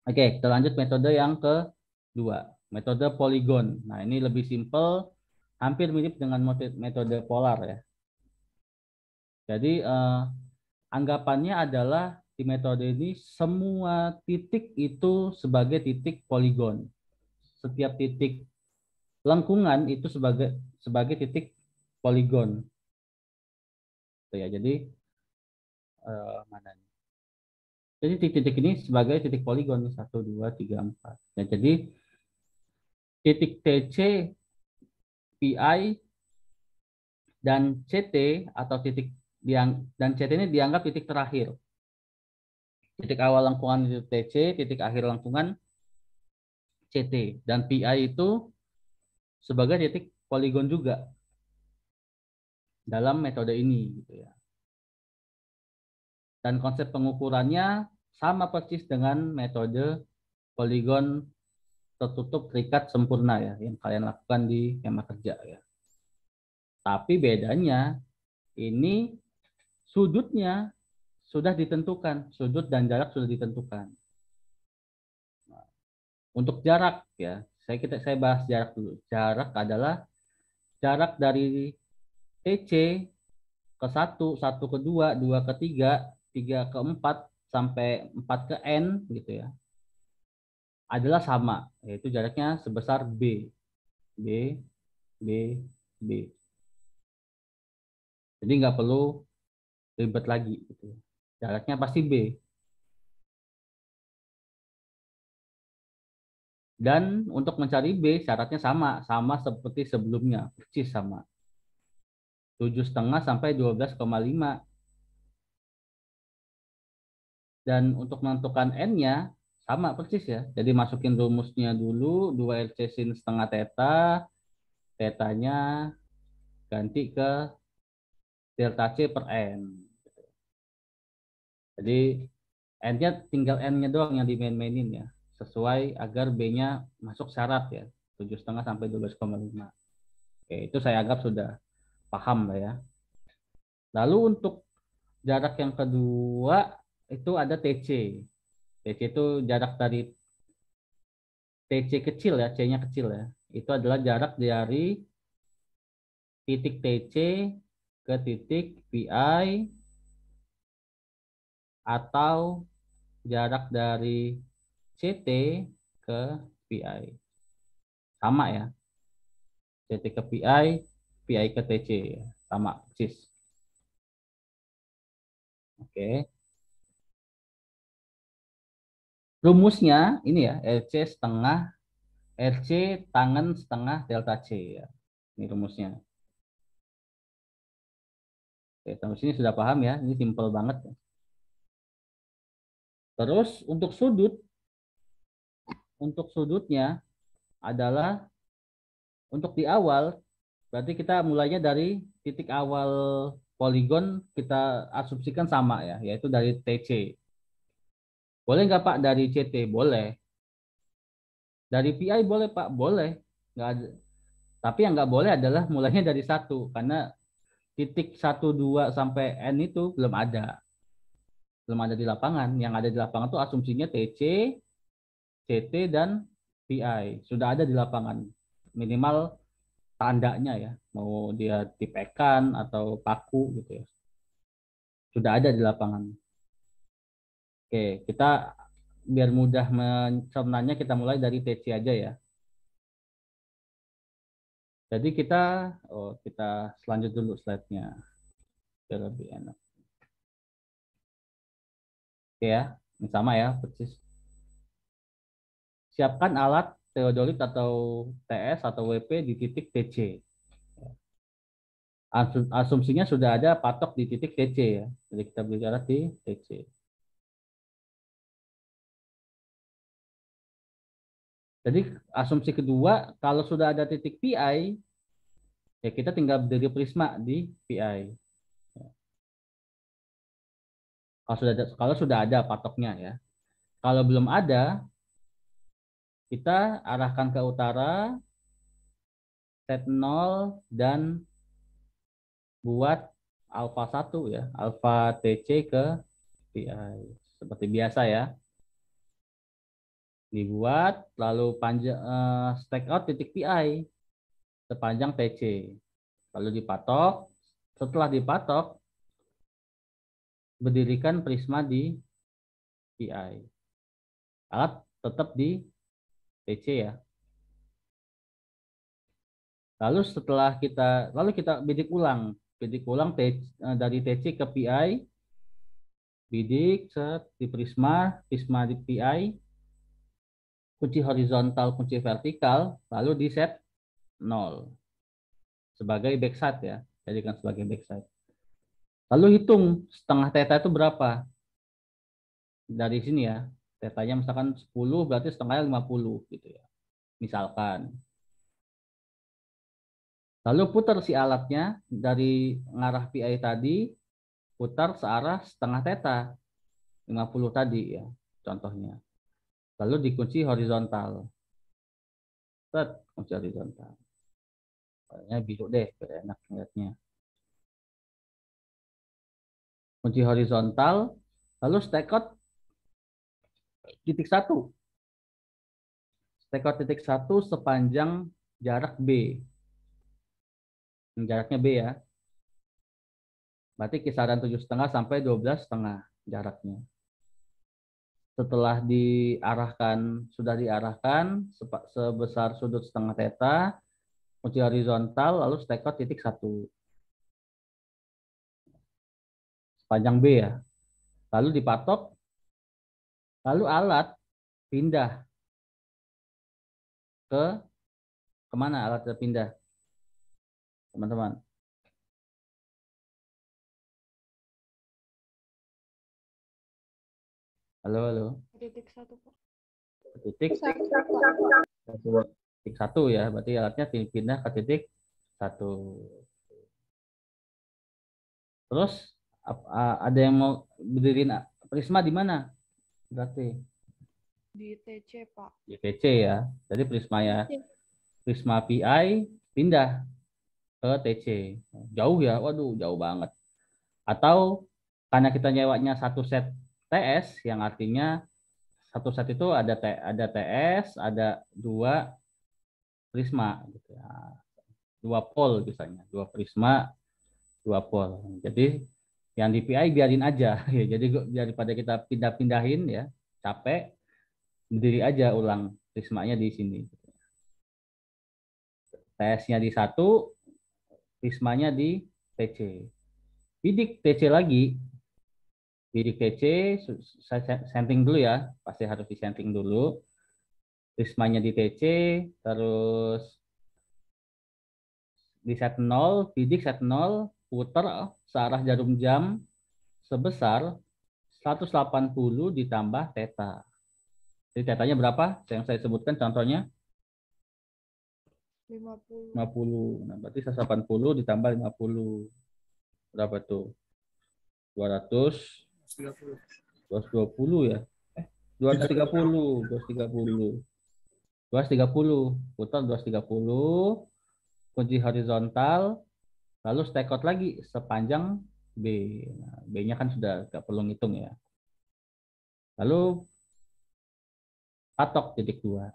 Oke, kita lanjut metode yang kedua. Metode poligon. Nah, ini lebih simple, hampir mirip dengan metode polar ya. Jadi eh, anggapannya adalah di metode ini semua titik itu sebagai titik poligon. Setiap titik lengkungan itu sebagai sebagai titik poligon. Tuh ya, jadi eh, mana nih? Jadi titik-titik ini sebagai titik poligon satu dua tiga empat. Ya, jadi titik TC, PI, dan CT atau titik diang dan CT ini dianggap titik terakhir. Titik awal lengkungan itu TC, titik akhir lengkungan CT dan PI itu sebagai titik poligon juga dalam metode ini gitu ya. Dan konsep pengukurannya sama persis dengan metode poligon tertutup terikat sempurna ya yang kalian lakukan di skema kerja ya. Tapi bedanya ini sudutnya sudah ditentukan, sudut dan jarak sudah ditentukan. Nah, untuk jarak ya, saya kita saya bahas jarak dulu. Jarak adalah jarak dari TC ke satu, satu ke dua, dua ke tiga, tiga ke empat sampai empat ke N gitu ya. Adalah sama yaitu jaraknya sebesar B. B B B. Jadi nggak perlu ribet lagi gitu. Jaraknya pasti B dan untuk mencari B syaratnya sama sama seperti sebelumnya persis sama tujuh setengah sampai 12,5 dan untuk menentukan n-nya sama persis ya. Jadi masukin rumusnya dulu 2 RC sin setengah theta, tetanya ganti ke delta C per N. Jadi N-nya tinggal N-nya doang yang dimain-mainin ya. Sesuai agar B-nya masuk syarat ya. 7,5 sampai 12,5. Oke, itu saya anggap sudah paham lah ya. Lalu untuk jarak yang kedua itu ada TC. TC itu jarak dari TC kecil ya, C-nya kecil ya. Itu adalah jarak dari titik TC ke titik PI atau jarak dari CT ke PI. Sama ya. CT ke PI, PI ke TC. Sama persis. Oke. Rumusnya ini ya, RC setengah, RC tangan setengah delta C ya. Ini rumusnya. Oke, sampai sini sudah paham ya. Ini simple banget. ya. Terus untuk sudut, untuk sudutnya adalah untuk di awal, berarti kita mulainya dari titik awal poligon kita asumsikan sama ya, yaitu dari TC. Boleh nggak Pak dari CT? Boleh. Dari PI boleh Pak? Boleh. Nggak ada. Tapi yang nggak boleh adalah mulainya dari satu, karena titik satu dua sampai N itu belum ada. Belum ada di lapangan. Yang ada di lapangan itu asumsinya TC, CT, dan PI. Sudah ada di lapangan. Minimal tandanya ya. Mau dia tipekan atau paku gitu ya. Sudah ada di lapangan. Oke, kita biar mudah mencernanya kita mulai dari TC aja ya. Jadi kita, oh kita selanjut dulu slide-nya. Biar lebih enak. Oke ya, sama ya, persis. Siapkan alat teodolit atau TS atau WP di titik TC. Asum- Asumsinya sudah ada patok di titik TC ya. Jadi kita bicara di TC. Jadi asumsi kedua, kalau sudah ada titik PI, ya kita tinggal berdiri prisma di PI. Kalau sudah ada, kalau sudah ada patoknya ya. Kalau belum ada, kita arahkan ke utara, set 0 dan buat alfa 1 ya, alfa TC ke PI. Seperti biasa ya. Dibuat, lalu panjang eh, stack out titik PI sepanjang TC. Lalu dipatok, setelah dipatok, berdirikan prisma di PI. Alat tetap di TC ya. Lalu setelah kita, lalu kita bidik ulang, bidik ulang T- eh, dari TC ke PI, bidik set di prisma, prisma di PI, kunci horizontal, kunci vertikal, lalu di set 0 sebagai backside ya, jadikan sebagai backside. Lalu hitung setengah theta itu berapa? Dari sini ya, tetanya misalkan 10 berarti setengahnya 50 gitu ya. Misalkan. Lalu putar si alatnya dari ngarah PI tadi, putar searah setengah theta. 50 tadi ya, contohnya. Lalu dikunci horizontal. Set, kunci horizontal. Kayaknya biru deh, enak ngeliatnya. Kunci horizontal, lalu stack out titik satu. Stack out titik satu sepanjang jarak B. Jaraknya B ya. Berarti kisaran tujuh setengah sampai 12 setengah jaraknya. Setelah diarahkan, sudah diarahkan sebesar sudut setengah theta, kunci horizontal, lalu stack out titik satu. Sepanjang B ya. Lalu dipatok, lalu alat pindah ke ke mana alat pindah? Teman-teman. Halo, halo. Titik satu, Pak. Titik titik satu ya, berarti alatnya pindah ke titik satu. Terus ada yang mau berdiriin prisma di mana? Berarti Di TC, Pak. di PC ya. Jadi prisma ya. Prisma PI pindah ke TC. Jauh ya, waduh jauh banget. Atau karena kita nyewanya satu set TS yang artinya satu set itu ada T, ada TS, ada dua prisma gitu ya. Dua pol misalnya, dua prisma, dua pol. Jadi Yang di PI biarin aja [LAUGHS] ya. Jadi daripada kita pindah-pindahin ya, capek berdiri aja ulang prismanya di sini. TS-nya di satu, prismanya di TC. Bidik TC lagi. Bidik TC saya se- setting dulu ya, pasti harus di setting dulu. Prismanya di TC, terus di set 0, bidik set 0, putar searah jarum jam sebesar 180 ditambah theta. Jadi tetanya berapa? Yang saya sebutkan contohnya 50. 50. Nah, berarti 180 ditambah 50. Berapa tuh? 200, 30. 220 ya? Eh, 230, 230. 230, putar 230, kunci horizontal, lalu stack out lagi sepanjang B. Nah, B-nya kan sudah nggak perlu ngitung ya. Lalu patok titik dua.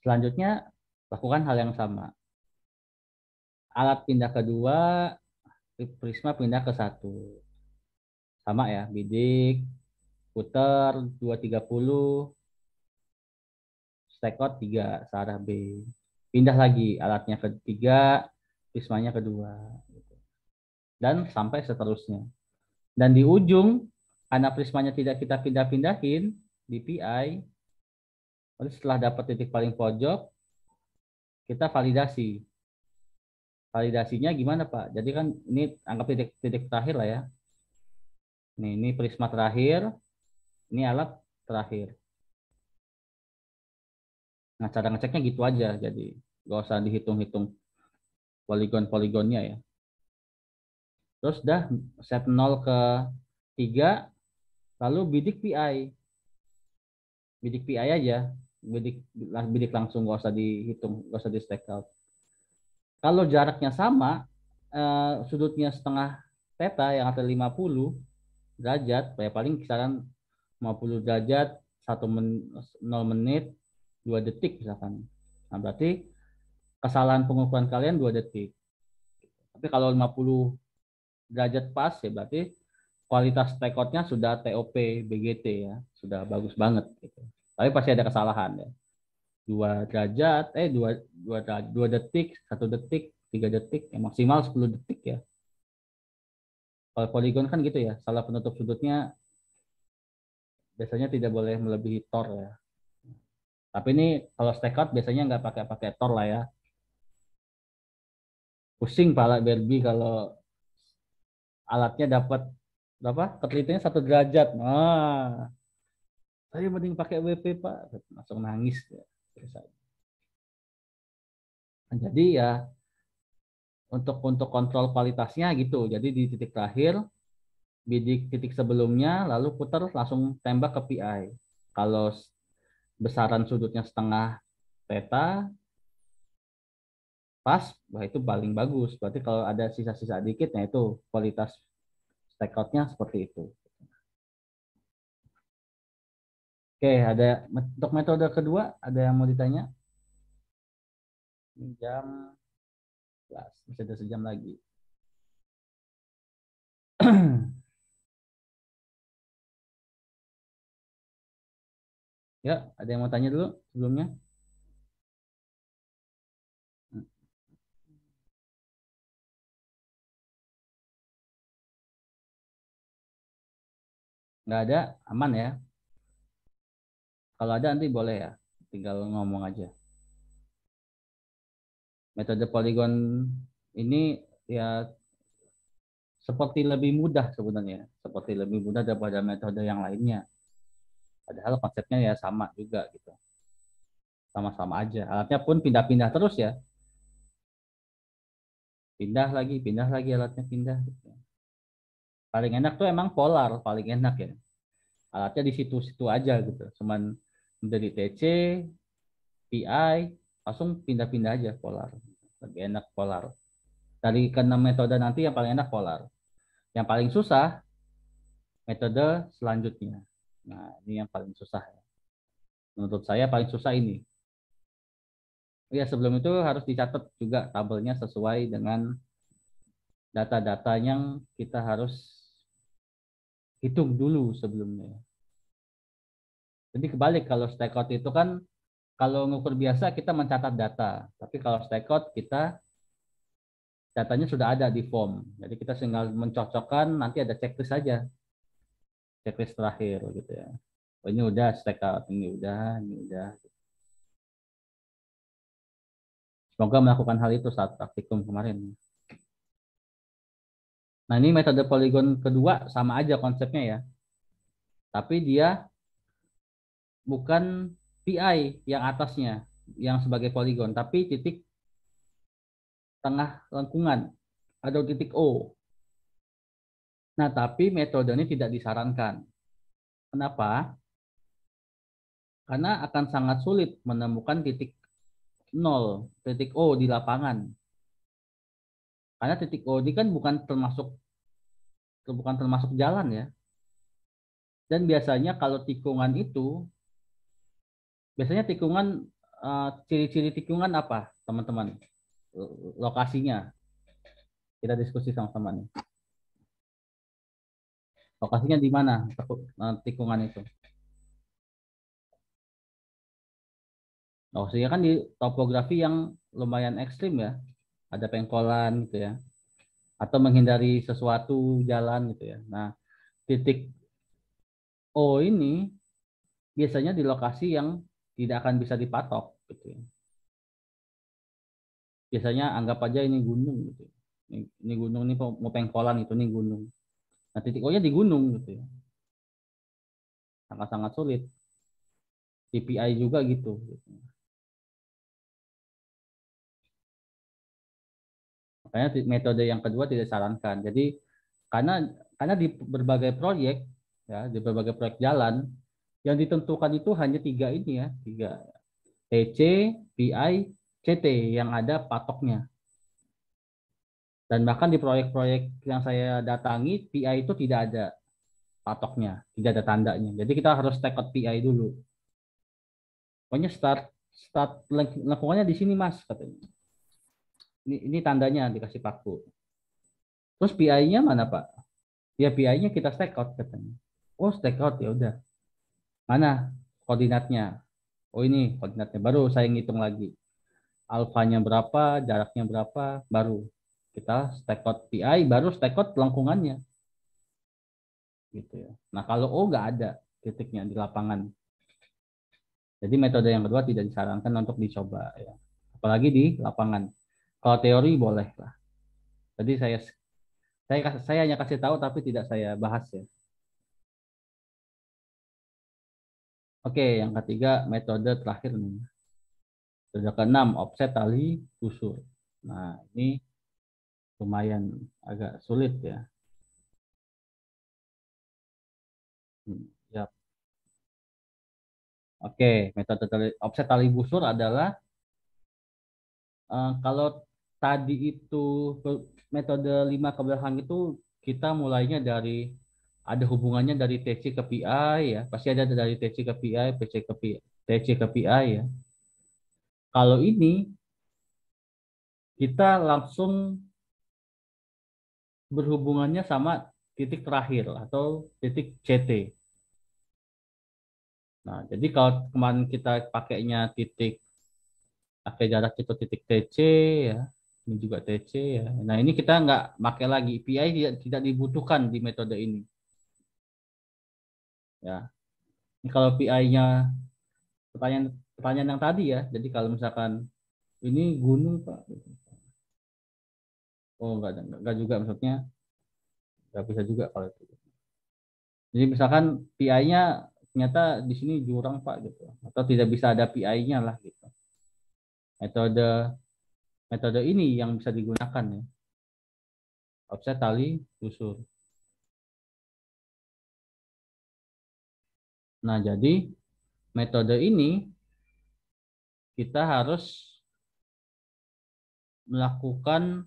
Selanjutnya lakukan hal yang sama. Alat pindah kedua, prisma pindah ke satu. Sama ya, bidik, putar 230, stack out 3, searah B. Pindah lagi alatnya ke tiga, prismanya kedua. Dan sampai seterusnya. Dan di ujung, karena prismanya tidak kita pindah-pindahin di PI, setelah dapat titik paling pojok, kita validasi. Validasinya gimana Pak? Jadi kan ini anggap titik-titik terakhir lah ya. Nih, ini prisma terakhir, ini alat terakhir. Nah, cara ngeceknya gitu aja. Jadi nggak usah dihitung-hitung poligon-poligonnya ya. Terus dah set 0 ke 3, lalu bidik PI. Bidik PI aja bidik bidik langsung nggak usah dihitung nggak usah di stack out kalau jaraknya sama eh, sudutnya setengah theta yang ada 50 derajat ya paling kisaran 50 derajat 1 men, 0 menit 2 detik misalkan nah berarti kesalahan pengukuran kalian 2 detik tapi kalau 50 derajat pas ya berarti kualitas stack outnya sudah TOP BGT ya sudah bagus banget gitu tapi pasti ada kesalahan ya. Dua derajat, eh dua, dua, dua detik, satu detik, tiga detik, ya maksimal 10 detik ya. Kalau poligon kan gitu ya, salah penutup sudutnya biasanya tidak boleh melebihi tor ya. Tapi ini kalau stack out biasanya nggak pakai pakai tor lah ya. Pusing pala Barbie kalau alatnya dapat berapa? Ketelitanya satu derajat. Nah, saya mending pakai WP pak langsung nangis ya jadi ya untuk untuk kontrol kualitasnya gitu jadi di titik terakhir bidik titik sebelumnya lalu putar langsung tembak ke PI kalau besaran sudutnya setengah theta pas wah itu paling bagus berarti kalau ada sisa-sisa dikit nah itu kualitas stack outnya seperti itu Oke, ada untuk metode kedua ada yang mau ditanya? Jam 11, masih ada sejam lagi. [CLEARS THROAT] ya, ada yang mau tanya dulu sebelumnya? Nggak ada, aman ya? Kalau ada nanti boleh ya, tinggal ngomong aja. Metode poligon ini ya seperti lebih mudah sebenarnya, seperti lebih mudah daripada metode yang lainnya. Padahal konsepnya ya sama juga gitu. Sama-sama aja. Alatnya pun pindah-pindah terus ya. Pindah lagi, pindah lagi alatnya pindah. Gitu. Paling enak tuh emang polar, paling enak ya. Alatnya di situ-situ aja gitu. Cuman dari TC, PI, langsung pindah-pindah aja polar. Lebih enak polar. Dari keenam metode nanti yang paling enak polar. Yang paling susah, metode selanjutnya. Nah, ini yang paling susah. ya. Menurut saya paling susah ini. Ya, sebelum itu harus dicatat juga tabelnya sesuai dengan data-data yang kita harus hitung dulu sebelumnya. Jadi kebalik kalau stakeout itu kan kalau ngukur biasa kita mencatat data, tapi kalau stakeout kita datanya sudah ada di form. Jadi kita tinggal mencocokkan nanti ada checklist saja. Checklist terakhir gitu ya. Oh, ini udah stakeout, ini udah, ini udah. Semoga melakukan hal itu saat praktikum kemarin. Nah ini metode poligon kedua sama aja konsepnya ya. Tapi dia bukan PI yang atasnya, yang sebagai poligon, tapi titik tengah lengkungan atau titik O. Nah tapi metode ini tidak disarankan. Kenapa? Karena akan sangat sulit menemukan titik nol, titik O di lapangan. Karena titik O ini kan bukan termasuk bukan termasuk jalan ya. Dan biasanya kalau tikungan itu biasanya tikungan eh, ciri-ciri uh, tikungan apa, teman-teman? Lokasinya. Kita diskusi sama-sama nih. Lokasinya di mana eh, tikungan itu? Lokasinya kan di topografi yang lumayan ekstrim ya ada pengkolan gitu ya. Atau menghindari sesuatu jalan gitu ya. Nah titik O ini biasanya di lokasi yang tidak akan bisa dipatok gitu ya. Biasanya anggap aja ini gunung gitu ini, ini gunung ini mau pengkolan itu ini gunung. Nah titik O nya di gunung gitu ya. Sangat-sangat sulit. TPI juga gitu. Makanya metode yang kedua tidak disarankan. Jadi karena karena di berbagai proyek ya di berbagai proyek jalan yang ditentukan itu hanya tiga ini ya tiga TC, PI, CT yang ada patoknya. Dan bahkan di proyek-proyek yang saya datangi PI itu tidak ada patoknya, tidak ada tandanya. Jadi kita harus take out PI dulu. Pokoknya start start lengkungannya di sini mas katanya ini, ini tandanya dikasih paku. Terus PI-nya mana Pak? Ya PI-nya kita stack out katanya. Oh stack out ya udah. Mana koordinatnya? Oh ini koordinatnya. Baru saya ngitung lagi. Alfanya berapa, jaraknya berapa, baru kita stack out PI, baru stack out lengkungannya. Gitu ya. Nah kalau O nggak ada titiknya di lapangan. Jadi metode yang kedua tidak disarankan untuk dicoba ya. Apalagi di lapangan. Kalau teori boleh lah. Jadi saya saya saya hanya kasih tahu tapi tidak saya bahas ya. Oke, yang ketiga metode terakhir nih. Metode keenam offset tali busur. Nah, ini lumayan agak sulit ya. Hmm, ya. Oke, metode tali, offset tali busur adalah uh, kalau tadi itu metode lima ke belakang itu kita mulainya dari ada hubungannya dari TC ke PI ya. Pasti ada dari TC ke PI PC ke PI TC ke PI ya. Kalau ini kita langsung berhubungannya sama titik terakhir atau titik CT nah jadi kalau kemarin kita pakainya titik pakai jarak itu titik TC ya ini juga TC ya. Nah ini kita nggak pakai lagi PI tidak tidak dibutuhkan di metode ini. Ya, ini kalau PI-nya pertanyaan pertanyaan yang tadi ya. Jadi kalau misalkan ini gunung pak, oh nggak nggak juga maksudnya nggak bisa juga kalau itu. Jadi misalkan PI-nya ternyata di sini jurang pak gitu, atau tidak bisa ada PI-nya lah gitu. Metode metode ini yang bisa digunakan ya. Offset tali busur. Nah, jadi metode ini kita harus melakukan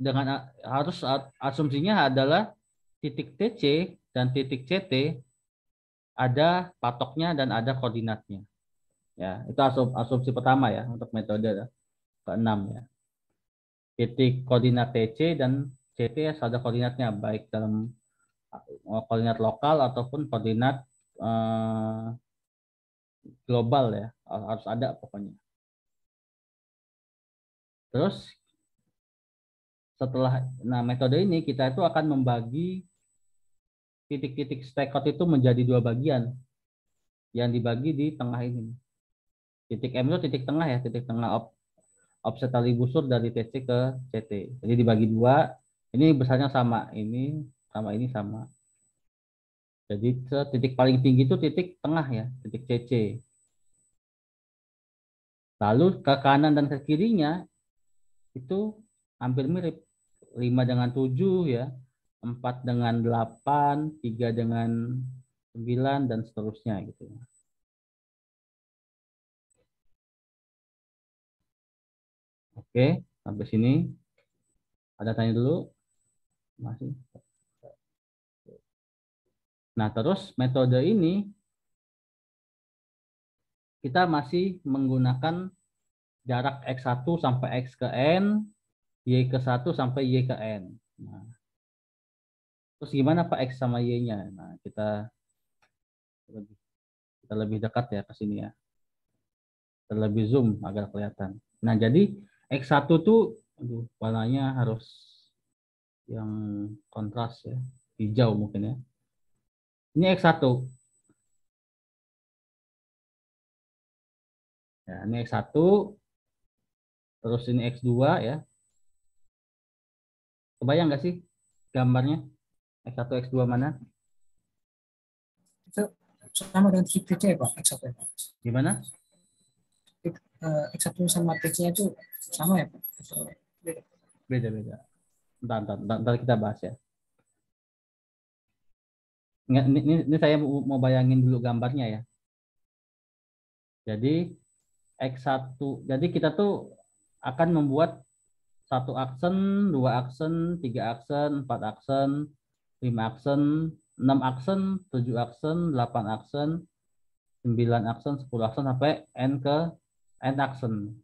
dengan harus asumsinya adalah titik TC dan titik CT ada patoknya dan ada koordinatnya. Ya, itu asum, asumsi pertama ya untuk metode keenam ya. titik koordinat TC dan CT harus ada koordinatnya baik dalam eh, koordinat lokal ataupun koordinat eh, global ya harus ada pokoknya. Terus setelah nah metode ini kita itu akan membagi titik-titik stekot itu menjadi dua bagian yang dibagi di tengah ini. Titik M itu titik tengah ya, titik tengah op, offset tali busur dari TC ke CT. Jadi dibagi dua, ini besarnya sama, ini sama ini sama. Jadi titik paling tinggi itu titik tengah ya, titik CC. Lalu ke kanan dan ke kirinya itu hampir mirip. 5 dengan 7 ya, 4 dengan 8, 3 dengan 9 dan seterusnya gitu. Oke, sampai sini. Ada tanya dulu? Masih. Nah, terus metode ini kita masih menggunakan jarak X1 sampai X ke N, Y ke 1 sampai Y ke N. Nah, terus gimana Pak X sama Y-nya? Nah, kita lebih kita lebih dekat ya ke sini ya. Kita lebih zoom agar kelihatan. Nah, jadi X1 tuh aduh, warnanya harus yang kontras ya, hijau mungkin ya. Ini X1. Ya, ini X1. Terus ini X2 ya. Kebayang nggak sih gambarnya? X1, X2 mana? Itu sama dengan titik TC Pak, X1 ya Pak. Gimana? Eh, X1 sama TC-nya itu sama ya Pak? Atau beda? Beda-beda. Ntar, ntar, ntar, ntar kita bahas ya. Nggak, ini, ini, ini saya mau mau bayangin dulu gambarnya ya. Jadi X1, jadi kita tuh akan membuat satu aksen, dua aksen, tiga aksen, empat aksen, lima aksen, enam aksen, tujuh aksen, delapan aksen, sembilan aksen, sepuluh aksen sampai n ke n aksen.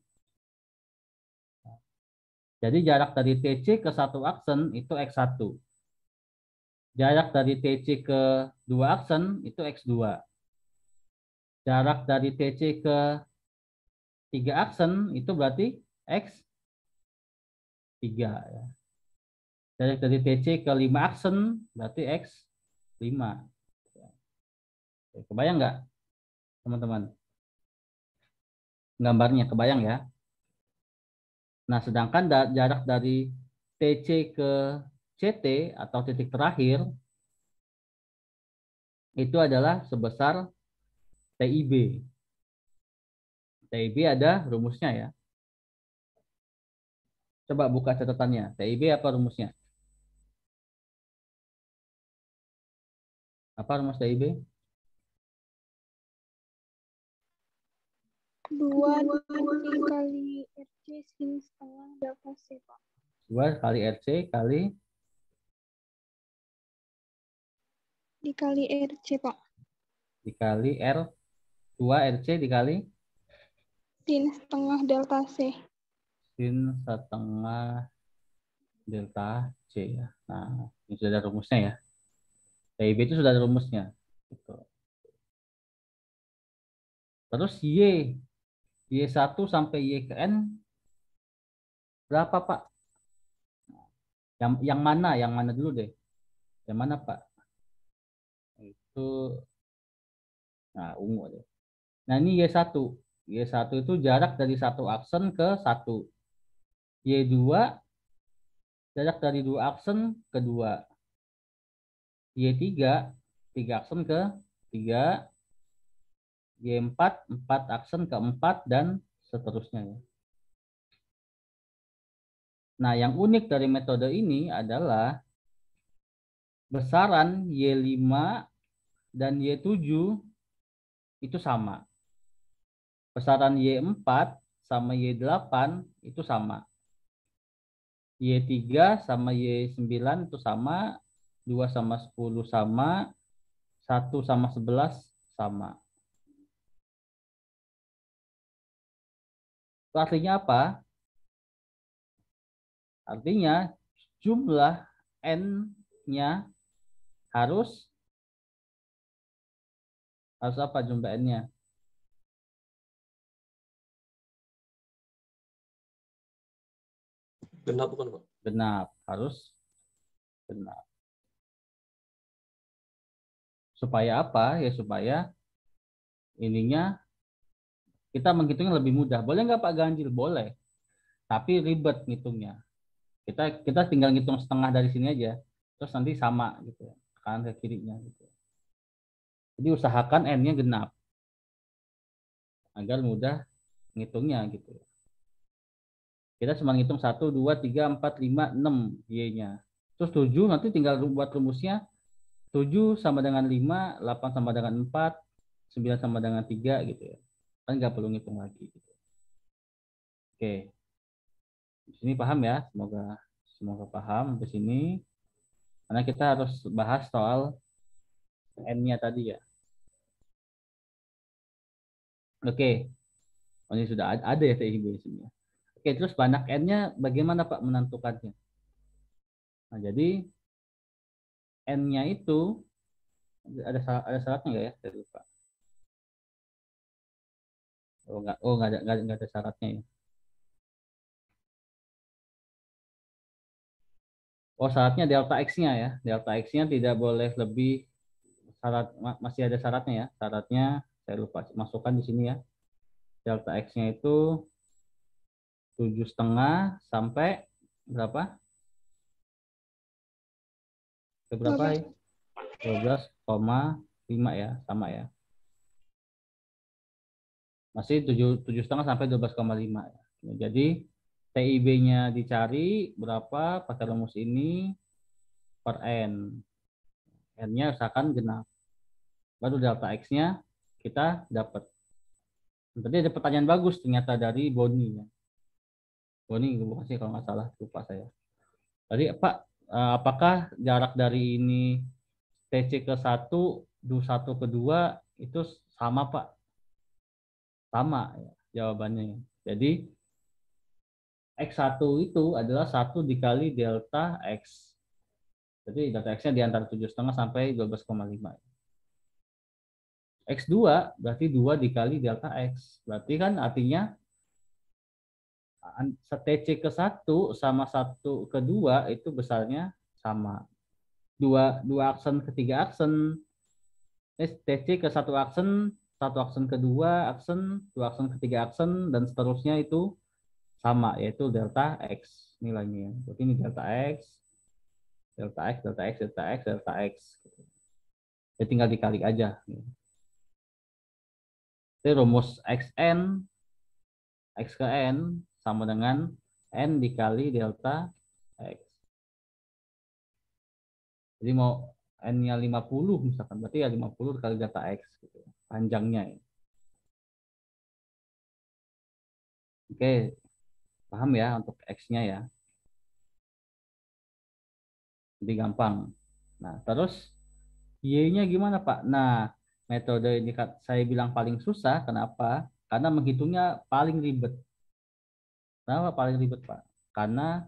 Jadi jarak dari TC ke satu aksen itu X1. Jarak dari TC ke dua aksen itu X2. Jarak dari TC ke tiga aksen itu berarti X3 ya. Jarak dari TC ke lima aksen berarti X5. Kebayang nggak teman-teman? Gambarnya kebayang ya? Nah, sedangkan jarak dari TC ke CT atau titik terakhir itu adalah sebesar TIB. TIB ada rumusnya ya. Coba buka catatannya. TIB apa rumusnya? Apa rumus TIB? Dua dikali RC sin setengah delta C, Pak. 2 kali RC kali Dikali RC, Pak. dikali R 2 RC dikali Sin setengah delta C. sin setengah delta C ya. Nah, ini sudah ada rumusnya ya. TIB itu sudah ada rumusnya. Gitu. Terus Y. Y1 sampai Y ke N berapa Pak? Yang, yang mana? Yang mana dulu deh? Yang mana Pak? Itu nah ungu deh. Nah ini Y1. Y1 itu jarak dari satu aksen ke satu. Y2 jarak dari dua aksen ke dua. Y3 tiga aksen ke tiga. Y4 empat aksen ke empat dan seterusnya. ya. Nah, yang unik dari metode ini adalah besaran Y5 dan Y7 itu sama. Besaran Y4 sama Y8 itu sama. Y3 sama Y9 itu sama, 2 sama 10 sama, 1 sama 11 sama. Itu artinya apa? Artinya jumlah n-nya harus harus apa jumlah n-nya? Genap bukan Pak? Genap, harus genap. Supaya apa? Ya supaya ininya kita menghitungnya lebih mudah. Boleh nggak Pak Ganjil? Boleh. Tapi ribet ngitungnya. Kita kita tinggal ngitung setengah dari sini aja. Terus nanti sama gitu ya. Kanan ke kirinya gitu. Jadi usahakan n-nya genap. Agar mudah ngitungnya gitu. Kita cuma ngitung 1, 2, 3, 4, 5, 6 Y-nya. Terus 7 nanti tinggal buat rumusnya 7 sama dengan 5, 8 sama dengan 4, 9 sama dengan 3 gitu ya. Kan nggak perlu ngitung lagi. Gitu. Oke. Di sini paham ya? Semoga semoga paham di sini. Karena kita harus bahas soal N-nya tadi ya. Oke. Oh, ini sudah ada ya TIB sini. Oke, terus banyak N-nya bagaimana Pak menentukannya? Nah, jadi N-nya itu ada ada syaratnya nggak ya? Saya lupa. Oh nggak, oh nggak ada, nggak ada, nggak ada syaratnya ya. Oh syaratnya delta x-nya ya, delta x-nya tidak boleh lebih syarat ma- masih ada syaratnya ya. Syaratnya saya lupa masukkan di sini ya. Delta x-nya itu tujuh setengah sampai berapa? Ke berapa ya? 12,5 ya, sama ya. Masih tujuh tujuh setengah sampai 12,5 ya. Jadi TIB-nya dicari berapa pakai rumus ini per N. N-nya usahakan genap. Baru delta X-nya kita dapat. Tadi ada pertanyaan bagus ternyata dari Boni ya. Boni bukan sih kalau nggak salah lupa saya. Tadi Pak, eh, apakah jarak dari ini TC ke 1, DU 1 ke 2 itu sama Pak? Sama ya jawabannya. Jadi X1 itu adalah 1 dikali delta X. Jadi delta X-nya di antara 7,5 sampai 12,5. X2 berarti 2 dikali delta X. Berarti kan artinya TC ke 1 sama 1 ke 2 itu besarnya sama. Dua, dua aksen ke tiga aksen. Eh, TC ke satu aksen, satu aksen ke dua aksen, dua aksen ke tiga aksen, dan seterusnya itu sama yaitu delta x nilainya. Berarti ini delta x, delta x, delta x, delta x, delta x. Ya tinggal dikali aja. Jadi rumus xn x ke n sama dengan n dikali delta x. Jadi mau n-nya 50 misalkan, berarti ya 50 dikali delta x gitu. Panjangnya ya. Oke, paham ya untuk X-nya ya. Jadi gampang. Nah, terus Y-nya gimana Pak? Nah, metode ini kan saya bilang paling susah. Kenapa? Karena menghitungnya paling ribet. Kenapa paling ribet Pak? Karena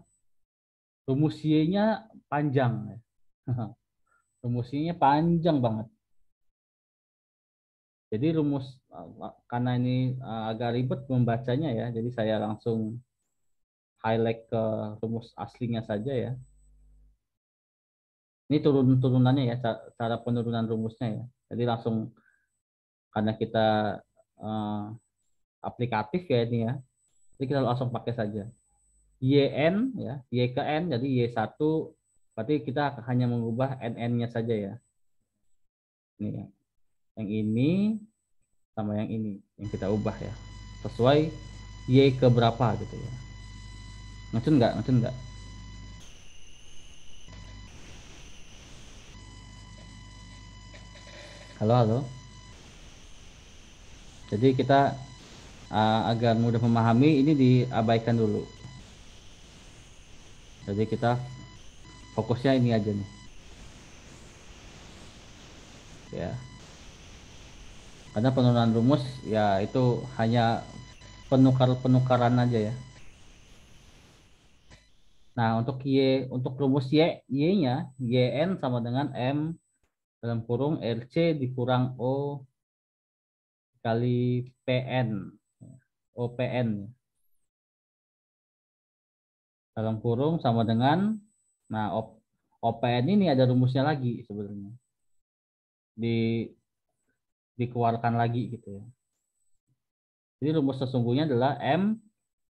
rumus Y-nya panjang. [LAUGHS] rumus Y-nya panjang banget. Jadi rumus uh, karena ini uh, agak ribet membacanya ya, jadi saya langsung highlight ke rumus aslinya saja ya. Ini turun-turunannya ya, ca- cara penurunan rumusnya ya. Jadi langsung karena kita uh, aplikatif ya ini ya, jadi kita langsung pakai saja. YN ya, Y ke N, jadi Y1 berarti kita hanya mengubah NN-nya saja ya. Ini ya yang ini sama yang ini yang kita ubah ya. Sesuai y ke berapa gitu ya. Ngecun nggak? Ngecun nggak? Halo halo. Jadi kita uh, agar mudah memahami ini diabaikan dulu. Jadi kita fokusnya ini aja nih. Ya karena penurunan rumus ya itu hanya penukar penukaran aja ya Nah, untuk Y, untuk rumus Y, Y-nya, YN sama dengan M dalam kurung RC dikurang O kali PN. OPN. Dalam kurung sama dengan, nah O- OPN ini ada rumusnya lagi sebenarnya. Di, dikeluarkan lagi gitu ya. Jadi rumus sesungguhnya adalah M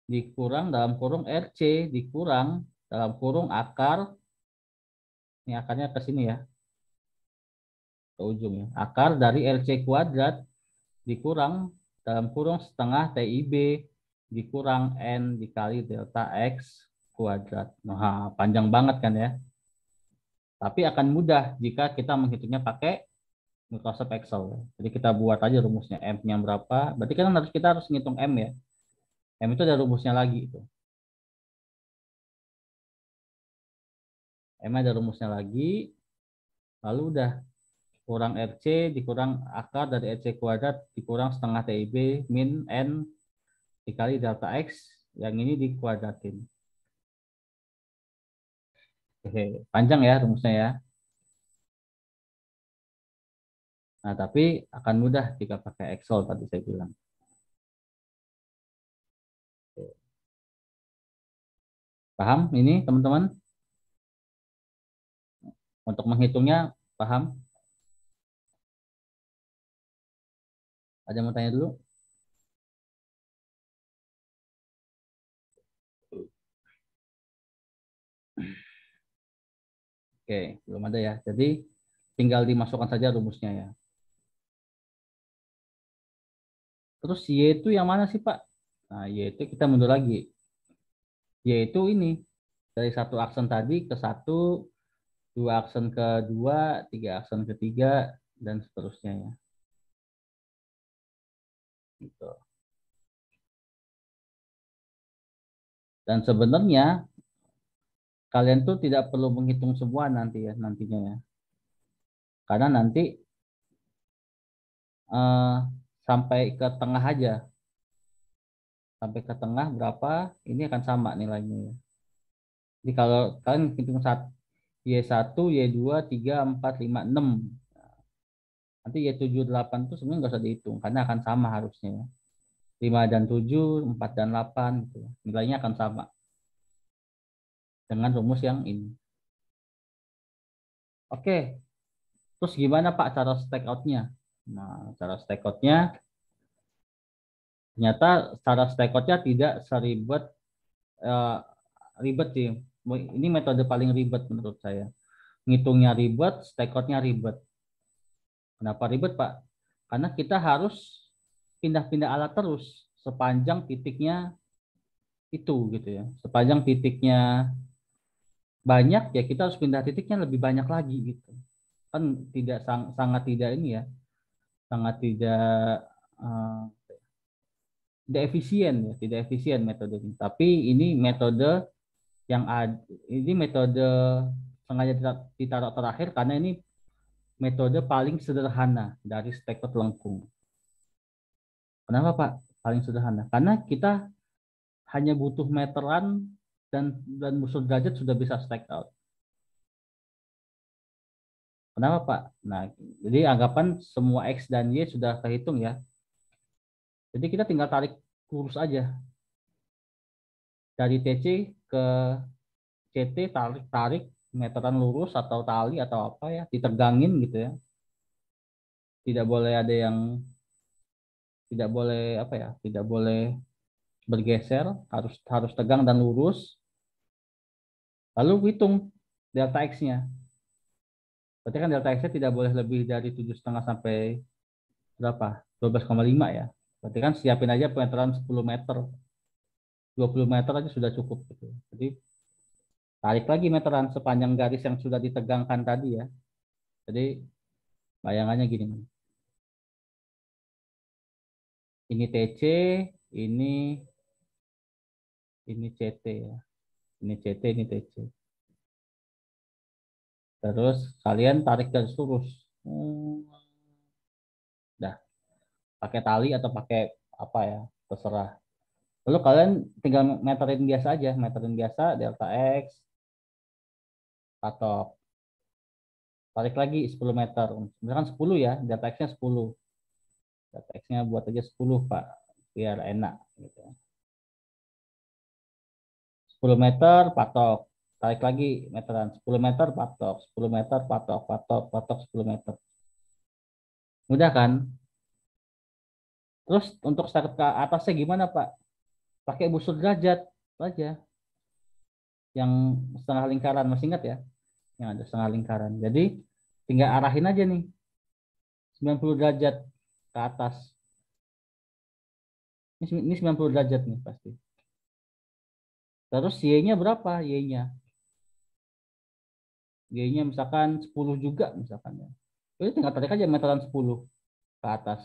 dikurang dalam kurung RC dikurang dalam kurung akar. Ini akarnya ke sini ya. Ke ujung ya. Akar dari RC kuadrat dikurang dalam kurung setengah TIB dikurang N dikali delta X kuadrat. Nah panjang banget kan ya. Tapi akan mudah jika kita menghitungnya pakai Microsoft Excel jadi kita buat aja rumusnya M-nya berapa berarti kan harus kita harus ngitung M ya M itu ada rumusnya lagi itu. M ada rumusnya lagi. Lalu udah kurang RC dikurang akar dari RC kuadrat dikurang setengah TIB min N dikali delta X yang ini dikuadratin. Oke, panjang ya rumusnya ya. Nah, tapi akan mudah jika pakai Excel tadi saya bilang. Paham ini teman-teman? Untuk menghitungnya paham? Ada yang mau tanya dulu? Oke, belum ada ya. Jadi tinggal dimasukkan saja rumusnya ya. Terus Y itu yang mana sih Pak? Nah, Y itu kita mundur lagi yaitu ini dari satu aksen tadi ke satu, dua aksen ke dua, tiga aksen ke tiga, dan seterusnya ya. Gitu. Dan sebenarnya kalian tuh tidak perlu menghitung semua nanti ya nantinya ya, karena nanti eh, sampai ke tengah aja sampai ke tengah berapa ini akan sama nilainya ya. Jadi kalau kalian hitung saat Y1, Y2, 3, 4, 5, 6. Nanti Y7, 8 itu sebenarnya nggak usah dihitung karena akan sama harusnya ya. 5 dan 7, 4 dan 8 gitu. Nilainya akan sama. Dengan rumus yang ini. Oke. Terus gimana Pak cara stack out-nya? Nah, cara stack out-nya ternyata cara stakeoutnya tidak seribet uh, ribet sih. Ini metode paling ribet menurut saya. Ngitungnya ribet, stakeoutnya ribet. Kenapa ribet Pak? Karena kita harus pindah-pindah alat terus sepanjang titiknya itu gitu ya. Sepanjang titiknya banyak ya kita harus pindah titiknya lebih banyak lagi gitu. Kan tidak sang, sangat tidak ini ya. Sangat tidak uh, tidak efisien ya, tidak efisien metode ini. Tapi ini metode yang ada, ini metode sengaja ditaruh terakhir karena ini metode paling sederhana dari stakeout lengkung. Kenapa Pak? Paling sederhana. Karena kita hanya butuh meteran dan dan musuh derajat sudah bisa stack out. Kenapa Pak? Nah, jadi anggapan semua X dan Y sudah terhitung ya. Jadi kita tinggal tarik lurus aja. Dari TC ke CT tarik tarik meteran lurus atau tali atau apa ya, ditegangin gitu ya. Tidak boleh ada yang tidak boleh apa ya, tidak boleh bergeser, harus harus tegang dan lurus. Lalu hitung delta X-nya. Berarti kan delta X-nya tidak boleh lebih dari 7,5 sampai berapa? 12,5 ya. Berarti kan siapin aja pemeteran 10 meter. 20 meter aja sudah cukup. Gitu. Jadi tarik lagi meteran sepanjang garis yang sudah ditegangkan tadi ya. Jadi bayangannya gini. Ini TC, ini ini CT ya. Ini CT, ini TC. Terus kalian tarik garis lurus. Hmm pakai tali atau pakai apa ya terserah Lalu kalian tinggal meterin biasa aja, meterin biasa delta X, patok. Tarik lagi 10 meter. Misalkan 10 ya, delta X-nya 10. Delta X-nya buat aja 10, Pak. Biar enak. Gitu. 10 meter, patok. Tarik lagi meteran. 10 meter, patok. 10 meter, patok. Patok, patok 10 meter. Mudah kan? Terus untuk start ke atasnya gimana, Pak? Pakai busur derajat aja. Yang setengah lingkaran, masih ingat ya? Yang ada setengah lingkaran. Jadi tinggal arahin aja nih. 90 derajat ke atas. Ini ini 90 derajat nih pasti. Terus Y-nya berapa? Y-nya. Y-nya misalkan 10 juga misalkan ya. Jadi tinggal tarik aja meteran 10 ke atas.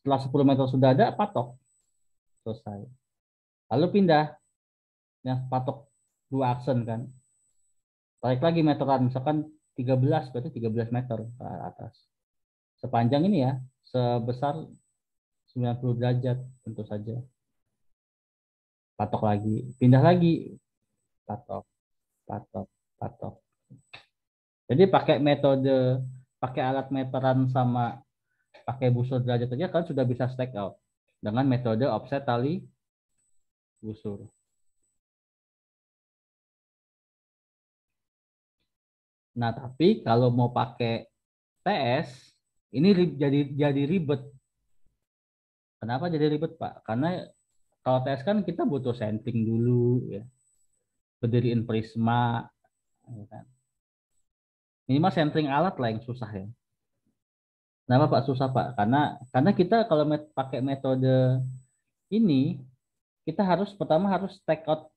Setelah 10 meter sudah ada, patok. Selesai. Lalu pindah. Yang patok dua aksen kan. Tarik lagi meteran, misalkan 13, berarti 13 meter ke atas. Sepanjang ini ya, sebesar 90 derajat tentu saja. Patok lagi, pindah lagi. Patok, patok, patok. Jadi pakai metode, pakai alat meteran sama pakai busur derajat aja kan sudah bisa stack out dengan metode offset tali busur. Nah, tapi kalau mau pakai TS, ini jadi jadi ribet. Kenapa jadi ribet, Pak? Karena kalau TS kan kita butuh sampling dulu, ya. Berdiriin prisma, ya kan. Minimal sampling alat lah yang susah ya. Kenapa Pak susah Pak? Karena karena kita kalau met, pakai metode ini, kita harus pertama harus take out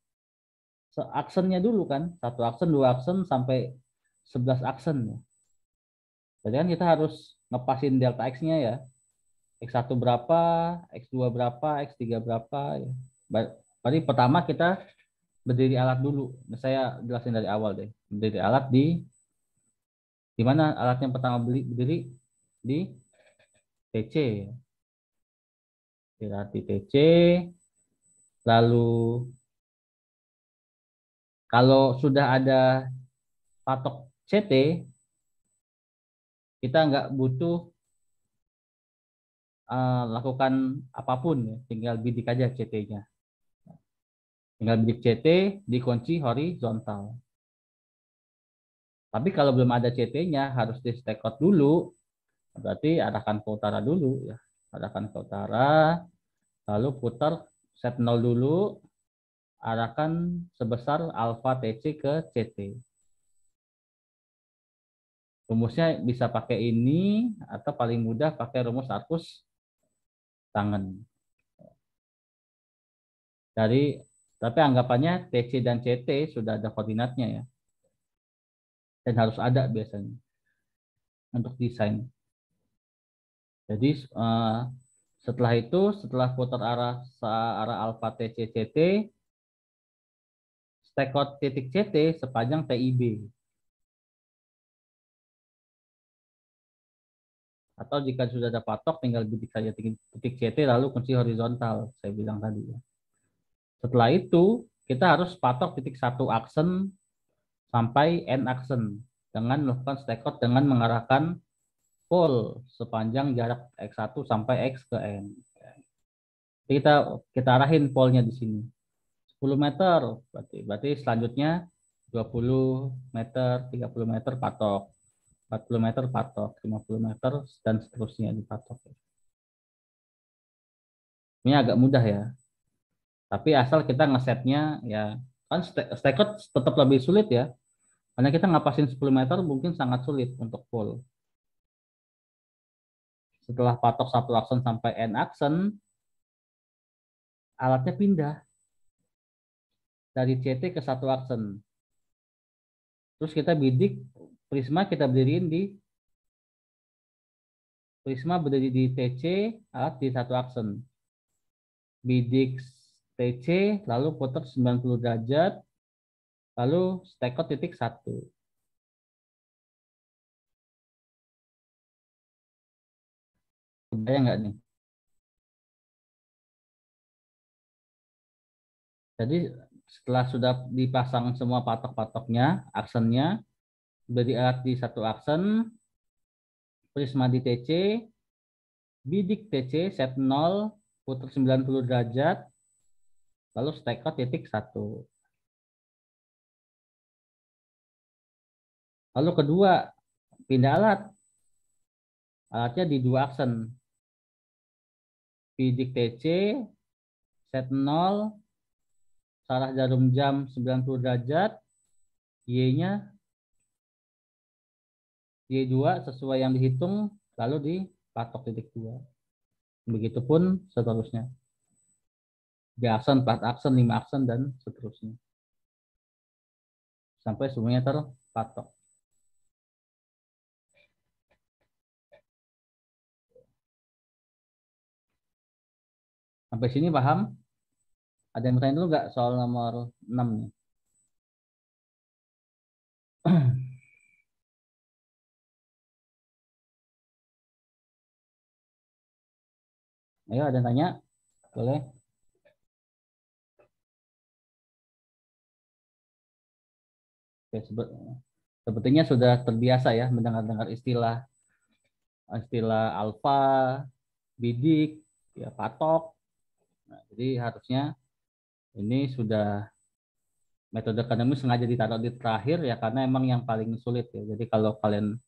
aksennya dulu kan, satu aksen, dua aksen sampai 11 aksen. Ya. Jadi kan kita harus ngepasin delta X-nya ya. X1 berapa, X2 berapa, X3 berapa. Ya. Berarti pertama kita berdiri alat dulu. Saya jelasin dari awal deh. Berdiri alat di di mana alatnya pertama beli berdiri di TC. Di TC. Lalu kalau sudah ada patok CT, kita nggak butuh uh, lakukan apa pun, ya. tinggal bidik aja CT-nya. Tinggal bidik CT, dikunci horizontal. Tapi kalau belum ada CT-nya, harus di stack out dulu. Berarti arahkan ke utara dulu. ya Arahkan ke utara, lalu putar set 0 dulu, arahkan sebesar alfa TC ke CT. Rumusnya bisa pakai ini atau paling mudah pakai rumus arkus tangan. Dari tapi anggapannya TC dan CT sudah ada koordinatnya ya. Dan harus ada biasanya untuk desain. Jadi eh, setelah itu setelah putar arah arah alfa TC CT stack out titik CT sepanjang TIB. Atau jika sudah ada patok, tinggal bidik saja titik CT lalu kunci horizontal, saya bilang tadi. ya. Setelah itu, kita harus patok titik satu aksen sampai n aksen dengan melakukan stack out dengan mengarahkan pole sepanjang jarak x1 sampai x ke n. Jadi kita kita arahin polnya di sini. 10 meter berarti berarti selanjutnya 20 meter, 30 meter patok. 40 meter patok, 50 meter dan seterusnya dipatok. Ini agak mudah ya. Tapi asal kita ngesetnya ya kan stekot tetap lebih sulit ya. Karena kita ngapasin 10 meter mungkin sangat sulit untuk full. Setelah patok satu aksen sampai n aksen, alatnya pindah dari CT ke satu aksen. Terus kita bidik Prisma kita berdiriin di Prisma berdiri di TC alat di satu aksen. Bidik TC lalu putar 90 derajat lalu stekot titik satu. Kebayang nggak nih? Jadi setelah sudah dipasang semua patok-patoknya, aksennya, beri alat di satu aksen, prisma di TC, bidik TC, set 0, putar 90 derajat, lalu out titik 1. Lalu kedua, pindah alat. Alatnya di dua aksen. Bidik TC, set 0, salah jarum jam 90 derajat, Y-nya Y2 sesuai yang dihitung, lalu dipatok titik 2. Begitupun seterusnya. Di aksen, 4 aksen, 5 aksen, dan seterusnya. Sampai semuanya terpatok. Sampai sini paham? Ada yang bertanya dulu nggak soal nomor 6 nih? [CLEARS THROAT] Ayo ada yang tanya? Boleh? Oke, sebet, sepertinya sudah terbiasa ya mendengar-dengar istilah istilah alfa, bidik, ya patok. Nah, jadi harusnya ini sudah metode akademis sengaja ditaruh di terakhir ya karena emang yang paling sulit ya. Jadi kalau kalian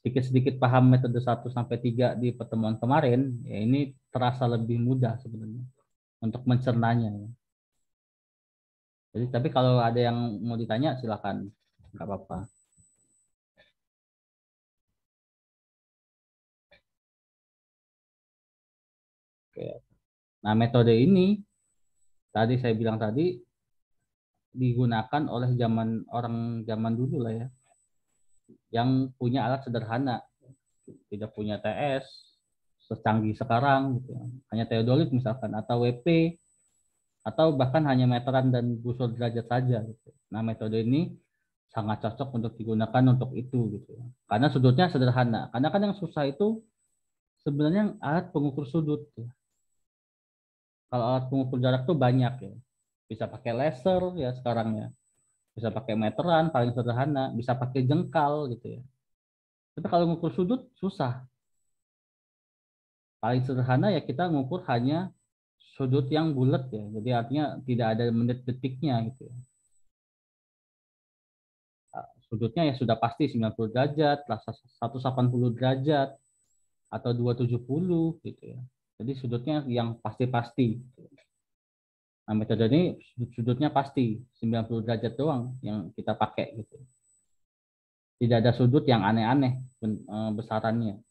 sedikit-sedikit paham metode 1 sampai 3 di pertemuan kemarin, ya ini terasa lebih mudah sebenarnya untuk mencernanya ya. Jadi tapi kalau ada yang mau ditanya silakan, nggak apa-apa. Oke. Nah metode ini tadi saya bilang tadi digunakan oleh zaman orang zaman dulu lah ya, yang punya alat sederhana, tidak punya TS secanggih sekarang, gitu. hanya teodolit misalkan atau WP atau bahkan hanya meteran dan busur derajat saja. Gitu. Nah metode ini sangat cocok untuk digunakan untuk itu gitu. Karena sudutnya sederhana. Karena kan yang susah itu sebenarnya alat pengukur sudut. Ya. Kalau alat pengukur jarak tuh banyak ya. Bisa pakai laser ya sekarang ya. Bisa pakai meteran paling sederhana, bisa pakai jengkal gitu ya. Tapi kalau mengukur sudut susah. Paling sederhana ya kita mengukur hanya sudut yang bulat ya. Jadi artinya tidak ada menit detiknya gitu ya. Sudutnya ya sudah pasti 90 derajat, 180 derajat, atau 270 gitu ya. Jadi sudutnya yang pasti-pasti. Nah metode ini sudutnya pasti 90 derajat doang yang kita pakai gitu. Tidak ada sudut yang aneh-aneh besarannya.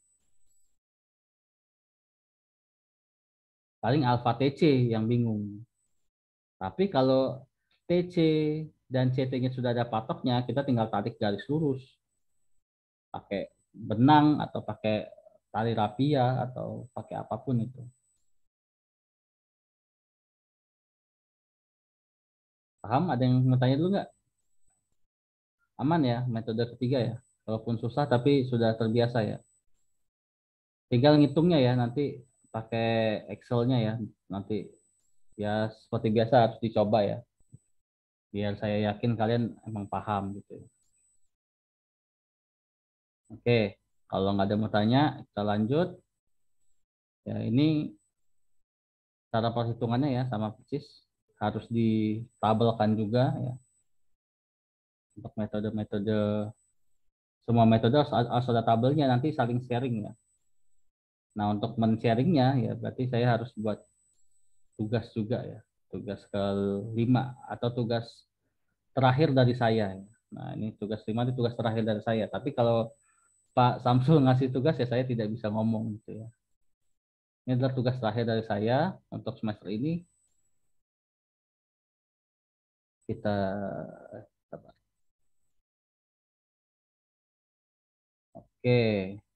Paling alfa TC yang bingung. Tapi kalau TC dan CT-nya sudah ada patoknya, kita tinggal tarik garis lurus. Pakai benang atau pakai tali rapia atau pakai apa pun itu. Paham? Ada yang mau tanya dulu nggak? Aman ya metode ketiga ya. Walaupun susah tapi sudah terbiasa ya. Tinggal ngitungnya ya nanti pakai Excel-nya ya. Nanti ya seperti biasa harus dicoba ya. Biar saya yakin kalian emang paham gitu oke kalau nggak ada mau tanya kita lanjut. Ya ini cara perhitungannya ya sama persis. Harus ditabelkan juga ya. Untuk metode-metode semua metode harus ada tabelnya nanti saling sharing ya Nah, untuk men-sharingnya ya berarti saya harus buat tugas juga ya. Tugas kelima atau tugas terakhir dari saya. Nah, ini tugas lima itu tugas terakhir dari saya. Tapi kalau Pak Samsul [LAUGHS] ngasih tugas ya saya tidak bisa ngomong gitu ya. Ini adalah tugas terakhir dari saya untuk semester ini. Kita Oke.